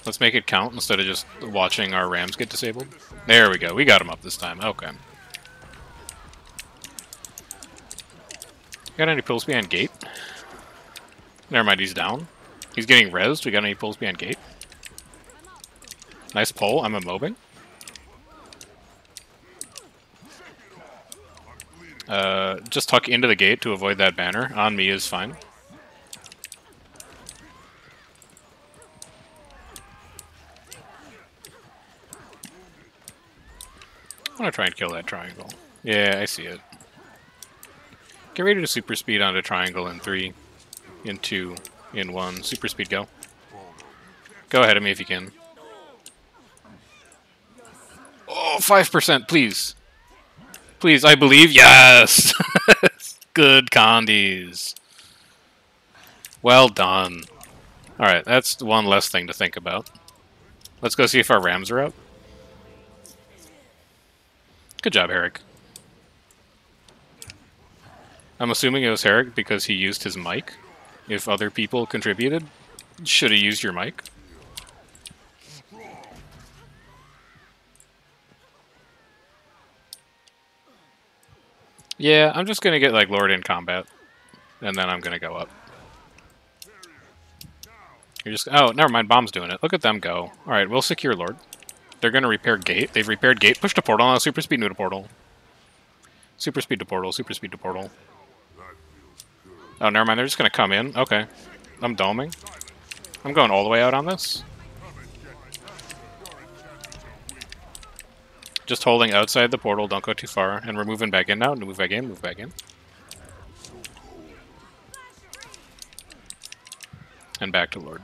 Let's make it count instead of just watching our rams get disabled. There we go. We got him up this time. Okay. Got any pulls behind gate? Never mind, he's down. He's getting rezzed. We got any pulls behind gate? Nice pull. I'm a. Uh, just tuck into the gate to avoid that banner. On me is fine. I want to try and kill that triangle. Yeah, I see it. Get ready to super speed onto triangle in three, in two, in one. Super speed, go. Go ahead of me if you can. Oh, 5%, please. Please, I believe. Yes! *laughs* Good condies. Well done. Alright, that's one less thing to think about. Let's go see if our rams are up. Good job, Herrick. I'm assuming it was Herrick because he used his mic. If other people contributed, should have used your mic. Yeah, I'm just gonna get like Lord in combat, and then I'm gonna go up. You're just oh, never mind. Bomb's doing it. Look at them go. All right, we'll secure Lord. They're going to repair gate. They've repaired gate. Push to portal. Now super speed new to portal. Super speed to portal. Super speed to portal. Oh, never mind. They're just going to come in. Okay. I'm doming. I'm going all the way out on this. Just holding outside the portal. Don't go too far. And we're moving back in now. Move back in. Move back in. And back to Lord.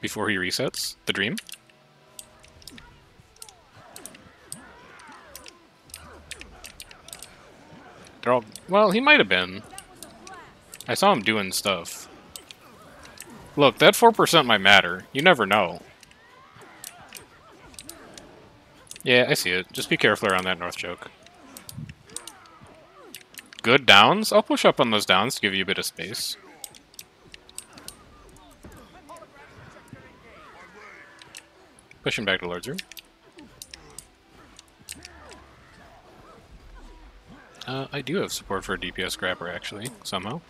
before he resets the dream. They're all... Well, he might have been. I saw him doing stuff. Look, that 4% might matter. You never know. Yeah, I see it. Just be careful around that north choke. Good downs? I'll push up on those downs to give you a bit of space. Pushing back to room. Uh, I do have support for a DPS grabber, actually, somehow.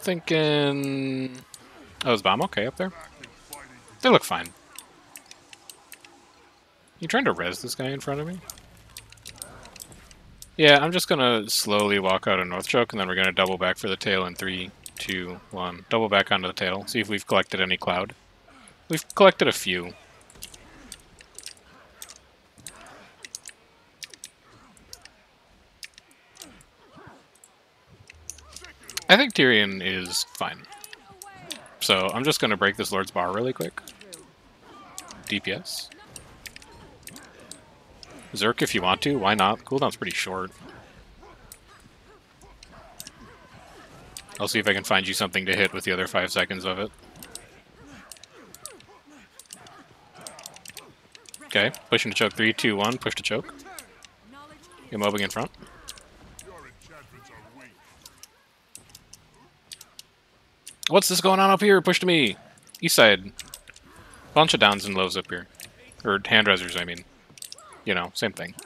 Thinking... Oh, is Bomb okay up there? They look fine. You trying to res this guy in front of me? Yeah, I'm just gonna slowly walk out of North Choke, and then we're gonna double back for the tail in three, two, one. Double back onto the tail, see if we've collected any cloud. We've collected a few. I think Tyrion is fine. So I'm just going to break this Lord's Bar really quick. DPS. Zerk if you want to, why not? Cooldown's pretty short. I'll see if I can find you something to hit with the other five seconds of it. Okay, pushing to choke. Three, two, one. Push to choke. You're mobbing in front. What's this going on up here? Push to me. East side. Bunch of downs and lows up here. Or hand resers, I mean. You know, same thing.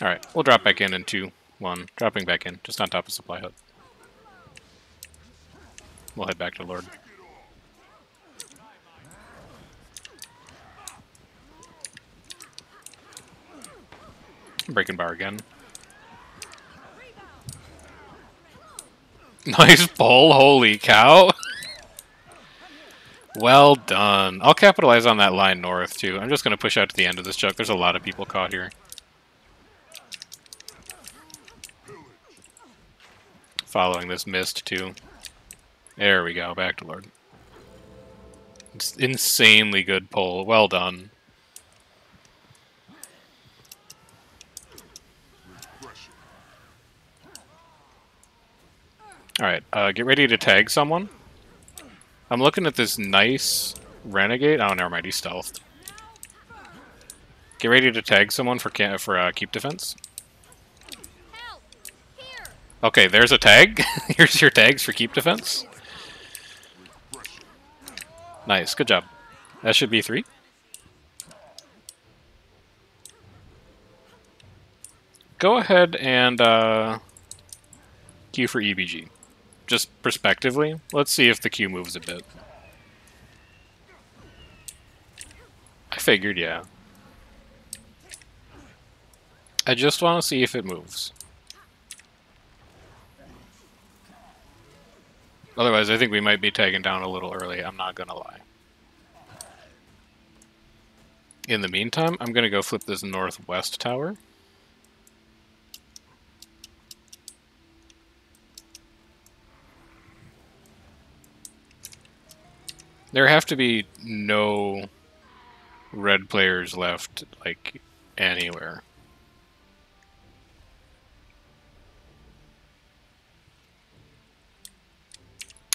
Alright, we'll drop back in in 2, 1. Dropping back in, just on top of supply hut. We'll head back to Lord. Breaking bar again. *laughs* Nice pull, holy cow. well done. I'll capitalize on that line north, too. I'm just going to push out to the end of this chuck. There's a lot of people caught here. Following this mist, too. There we go, back to Lord. It's insanely good pull. Well done. Alright, uh, get ready to tag someone. I'm looking at this nice renegade. Oh, never mind, he's stealthed. Get ready to tag someone for for uh, keep defense. Okay, there's a tag. *laughs* Here's your tags for keep defense. Nice, good job. That should be three. Go ahead and uh, queue for EBG just prospectively. Let's see if the queue moves a bit. I figured, yeah. I just want to see if it moves. Otherwise, I think we might be taken down a little early, I'm not gonna lie. In the meantime, I'm gonna go flip this northwest tower. There have to be no red players left, like, anywhere.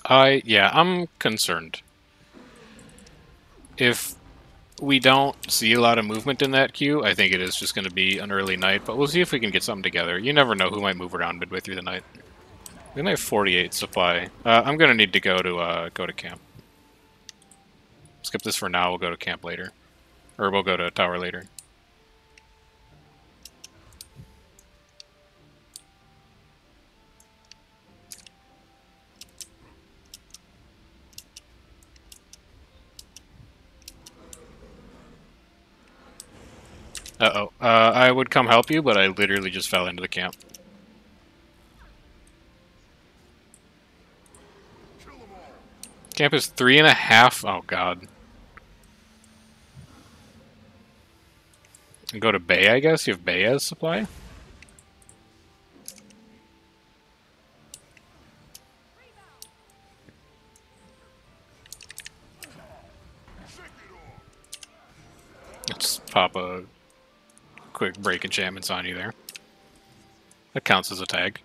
I, yeah, I'm concerned. If we don't see a lot of movement in that queue, I think it is just going to be an early night, but we'll see if we can get something together. You never know who might move around midway through the night. We only have 48 supply. Uh, I'm going to need to go to uh, go to camp. Skip this for now, we'll go to camp later. Or we'll go to tower later. Uh-oh. Uh, I would come help you, but I literally just fell into the camp. Camp is three and a half. Oh, God. And go to Bay, I guess? You have Bay as supply? Let's pop a quick break enchantments on you there. That counts as a tag.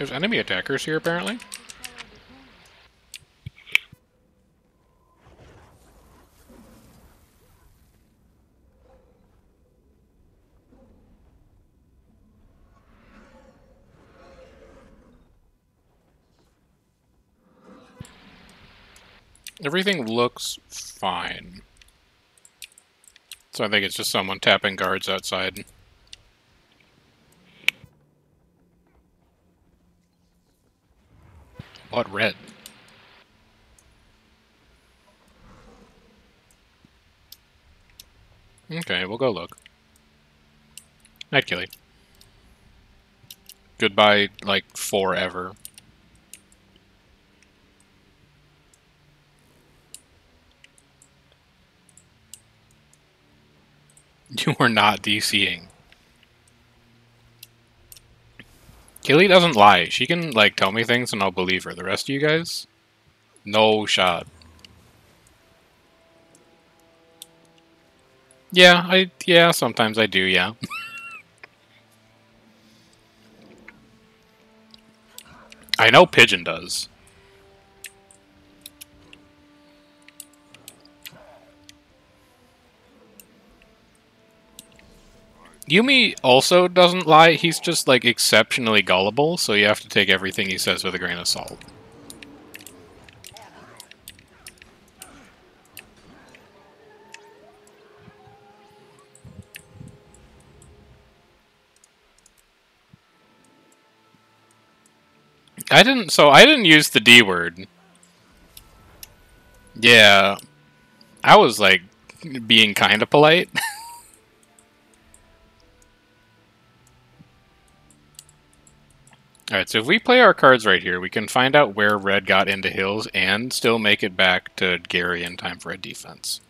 There's enemy attackers here, apparently. Everything looks fine. So I think it's just someone tapping guards outside. What red? Okay, we'll go look. Night Killy. Goodbye, like, forever. *laughs* You are not DCing. Killy doesn't lie. She can, like, tell me things and I'll believe her. The rest of you guys? No shot. Yeah, I, yeah, sometimes I do, yeah. *laughs* I know Pigeon does. Yumi also doesn't lie, he's just like exceptionally gullible, so you have to take everything he says with a grain of salt. I didn't, so I didn't use the D word. Yeah. I was like being kind of polite. *laughs* Alright, so if we play our cards right here, we can find out where red got into hills and still make it back to Gary in time for a defense.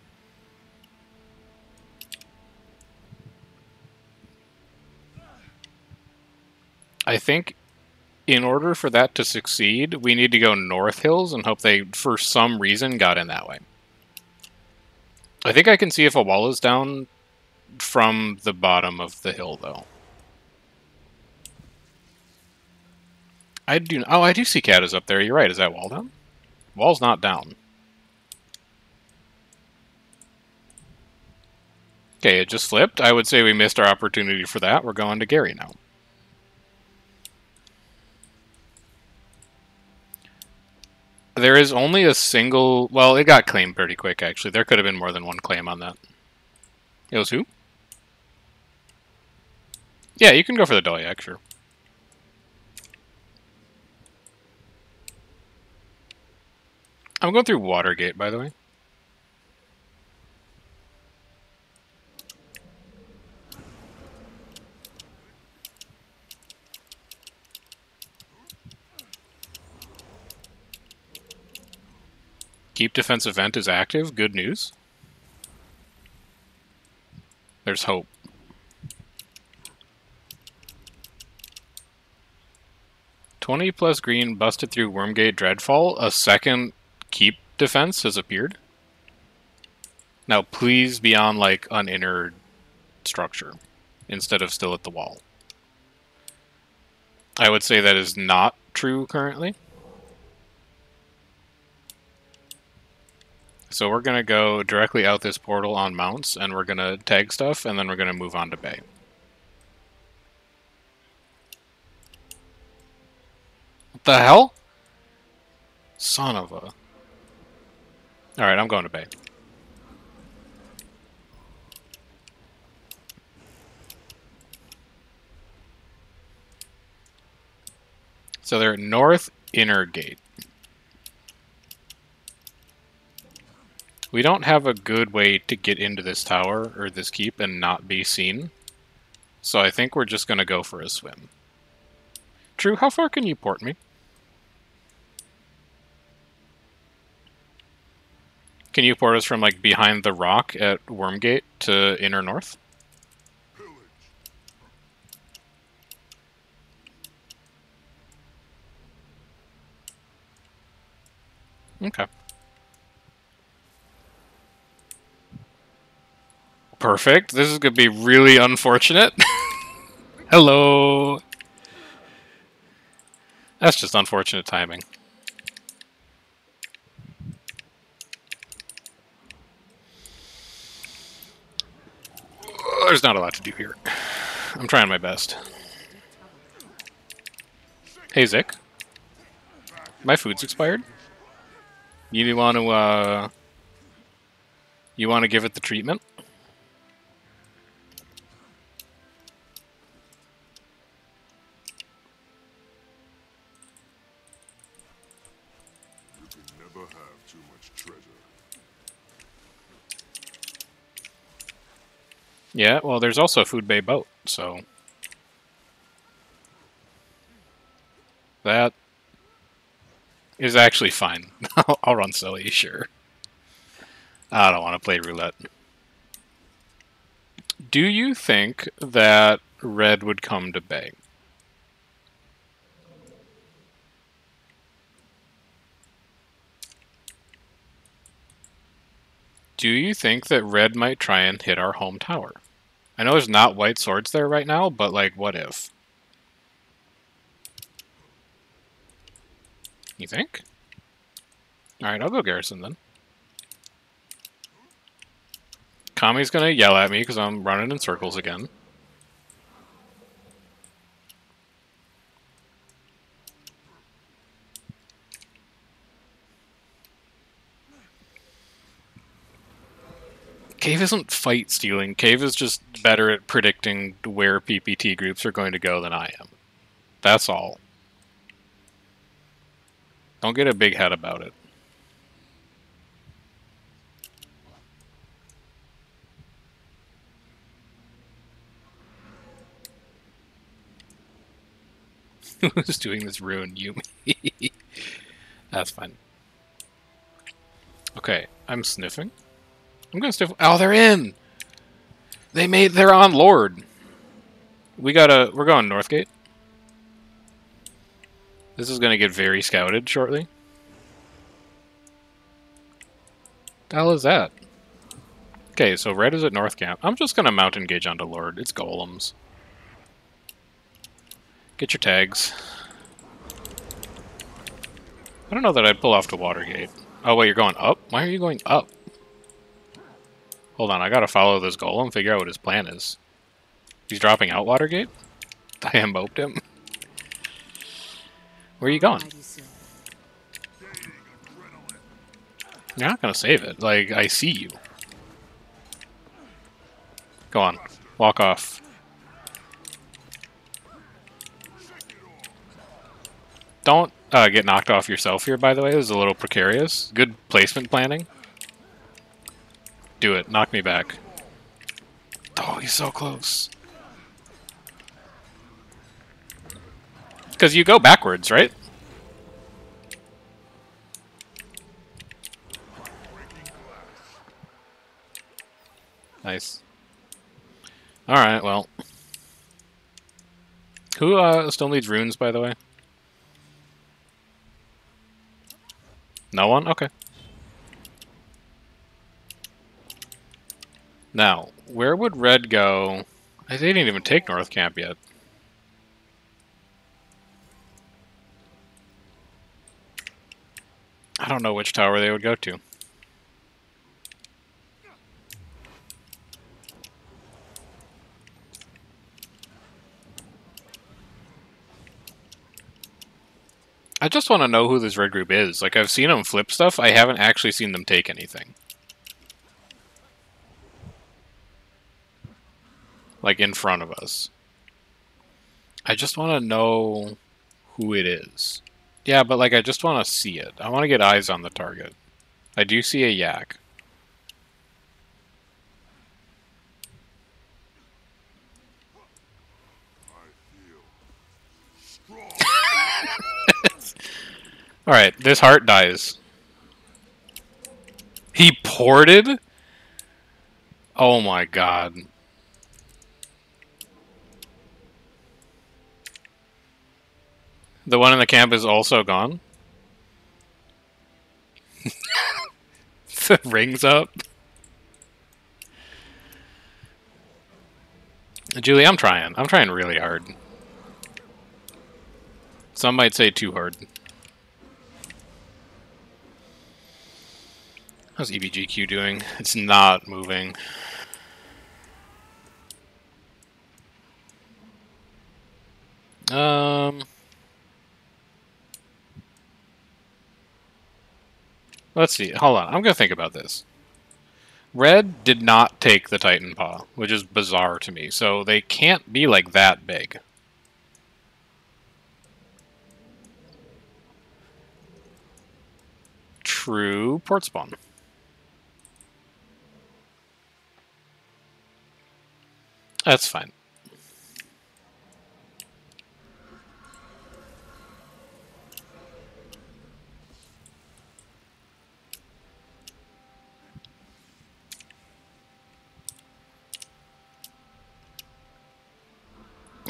I think in order for that to succeed, we need to go north hills and hope they, for some reason, got in that way. I think I can see if a wall is down from the bottom of the hill, though. I do. Oh, I do see Katas up there. You're right. Is that wall down? Wall's not down. Okay, it just flipped. I would say we missed our opportunity for that. We're going to Gary now. There is only a single... Well, it got claimed pretty quick, actually. There could have been more than one claim on that. It was who? Yeah, you can go for the Dolyak, sure. I'm going through Watergate, by the way. Keep defense event is active. Good news. There's hope. Twenty plus green busted through Wormgate Dreadfall. A second keep defense has appeared. Now, please be on, like, an inner structure instead of still at the wall. I would say that is not true currently. So we're going to go directly out this portal on mounts, and we're going to tag stuff, and then we're going to move on to bay. What the hell? Son of a... Alright, I'm going to bay. So they're north inner gate. We don't have a good way to get into this tower, or this keep, and not be seen. So I think we're just going to go for a swim. True, how far can you port me? Can you port us from like behind the rock at Wormgate to inner north? Okay. Perfect. This is going to be really unfortunate. *laughs* Hello. That's just unfortunate timing. There's not a lot to do here. I'm trying my best. Hey, Zick. My food's expired. You want to, uh... You want to give it the treatment? Yeah, well, there's also a food bay boat, so that is actually fine. *laughs* I'll run silly, sure. I don't want to play roulette. Do you think that red would come to bay? Do you think that red might try and hit our home tower? I know there's not white swords there right now, but like, what if? You think? Alright, I'll go garrison then. Kami's gonna yell at me because I'm running in circles again. Cave isn't fight stealing. Cave is just better at predicting where PPT groups are going to go than I am. That's all. Don't get a big head about it. *laughs* Who's doing this rune? You me. *laughs* That's fine. Okay, I'm sniffing. I'm gonna sniff. Oh, they're in. They made. They're on Lord. We gotta. We're going Northgate. This is gonna get very scouted shortly. The hell is that? Okay, so red is at North Camp. I'm just gonna mount engage onto Lord. It's golems. Get your tags. I don't know that I'd pull off to Watergate. Oh, wait, you're going up? Why are you going up? Hold on, I gotta follow this golem, figure out what his plan is. He's dropping out Watergate? *laughs* I moped him. Where are you going? You're not gonna save it. Like, I see you. Go on. Walk off. Don't uh, get knocked off yourself here, by the way. This is a little precarious. Good placement planning. Do it. Knock me back. Oh, he's so close. Because you go backwards, right? Nice. Alright, well. Who uh, still needs runes, by the way? No one? Okay. Now, where would red go? They didn't even take North Camp yet. I don't know which tower they would go to. I just want to know who this red group is. Like, I've seen them flip stuff. I haven't actually seen them take anything. Like, in front of us. I just want to know who it is. Yeah, but, like, I just want to see it. I want to get eyes on the target. I do see a yak. *laughs* Alright, this heart dies. He ported? Oh my god. The one in the camp is also gone? the *laughs* ring's up? Julie, I'm trying. I'm trying really hard. Some might say too hard. How's EBGQ doing? It's not moving. Um... Let's see. Hold on. I'm going to think about this. Red did not take the Titan Paw, which is bizarre to me. So they can't be like that big. True port spawn. That's fine.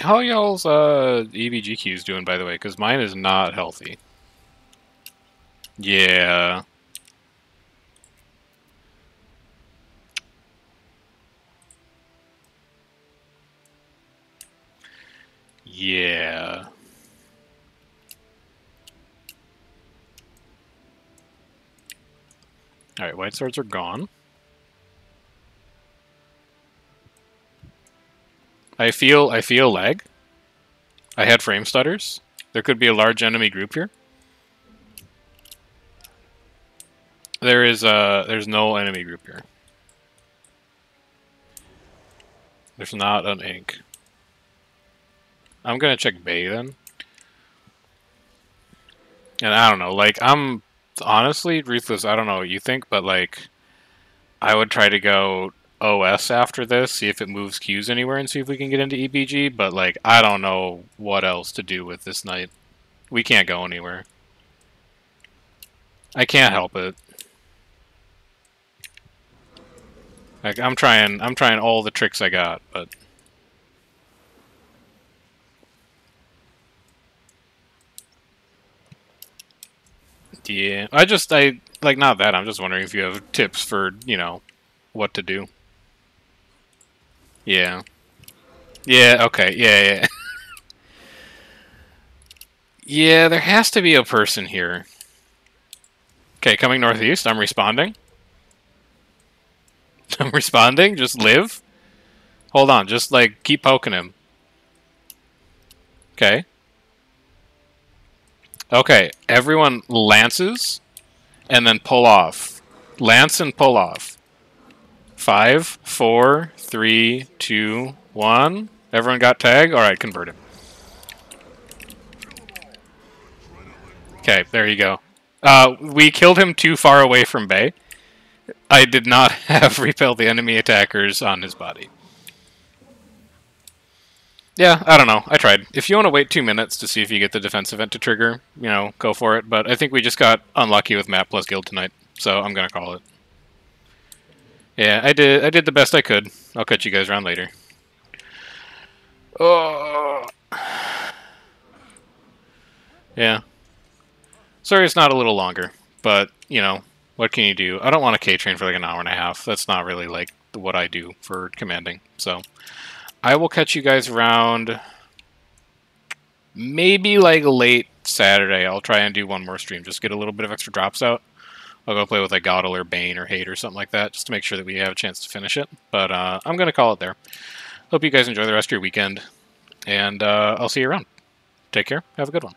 How y'all's uh, queues doing, by the way? Because mine is not healthy. Yeah. Yeah. Alright, white swords are gone. I feel I feel lag. I had frame stutters. There could be a large enemy group here. There is uh there's no enemy group here. There's not an ink. I'm gonna check Bay then. And I don't know, like I'm honestly ruthless. I don't know what you think, but like I would try to go OS after this, see if it moves queues anywhere, and see if we can get into EBG. But like, I don't know what else to do with this night. We can't go anywhere. I can't help it. Like, I'm trying, I'm trying all the tricks I got, but. Yeah, I just, I, like, not that, I'm just wondering if you have tips for, you know, what to do. Yeah. Yeah, okay, yeah, yeah. *laughs* yeah, there has to be a person here. Okay, coming northeast, I'm responding. *laughs* I'm responding, just live. Hold on, just, like, keep poking him. Okay. Okay, everyone lances, and then pull off. Lance and pull off. Five, four, three, two, one. Everyone got tag? Alright, convert him. Okay, there you go. Uh, we killed him too far away from Bay. I did not *laughs* have repel the enemy attackers on his body. Yeah, I don't know. I tried. If you want to wait two minutes to see if you get the defense event to trigger, you know, go for it. But I think we just got unlucky with map plus guild tonight, so I'm gonna call it. Yeah, I did. I did the best I could. I'll catch you guys around later. Oh. Yeah. Sorry it's not a little longer, but, you know, what can you do? I don't want to K-train for like an hour and a half. That's not really like what I do for commanding, so... I will catch you guys around maybe like late Saturday. I'll try and do one more stream. Just get a little bit of extra drops out. I'll go play with like Goddle or Bane or Hate or something like that just to make sure that we have a chance to finish it. But uh, I'm going to call it there. Hope you guys enjoy the rest of your weekend. And uh, I'll see you around. Take care. Have a good one.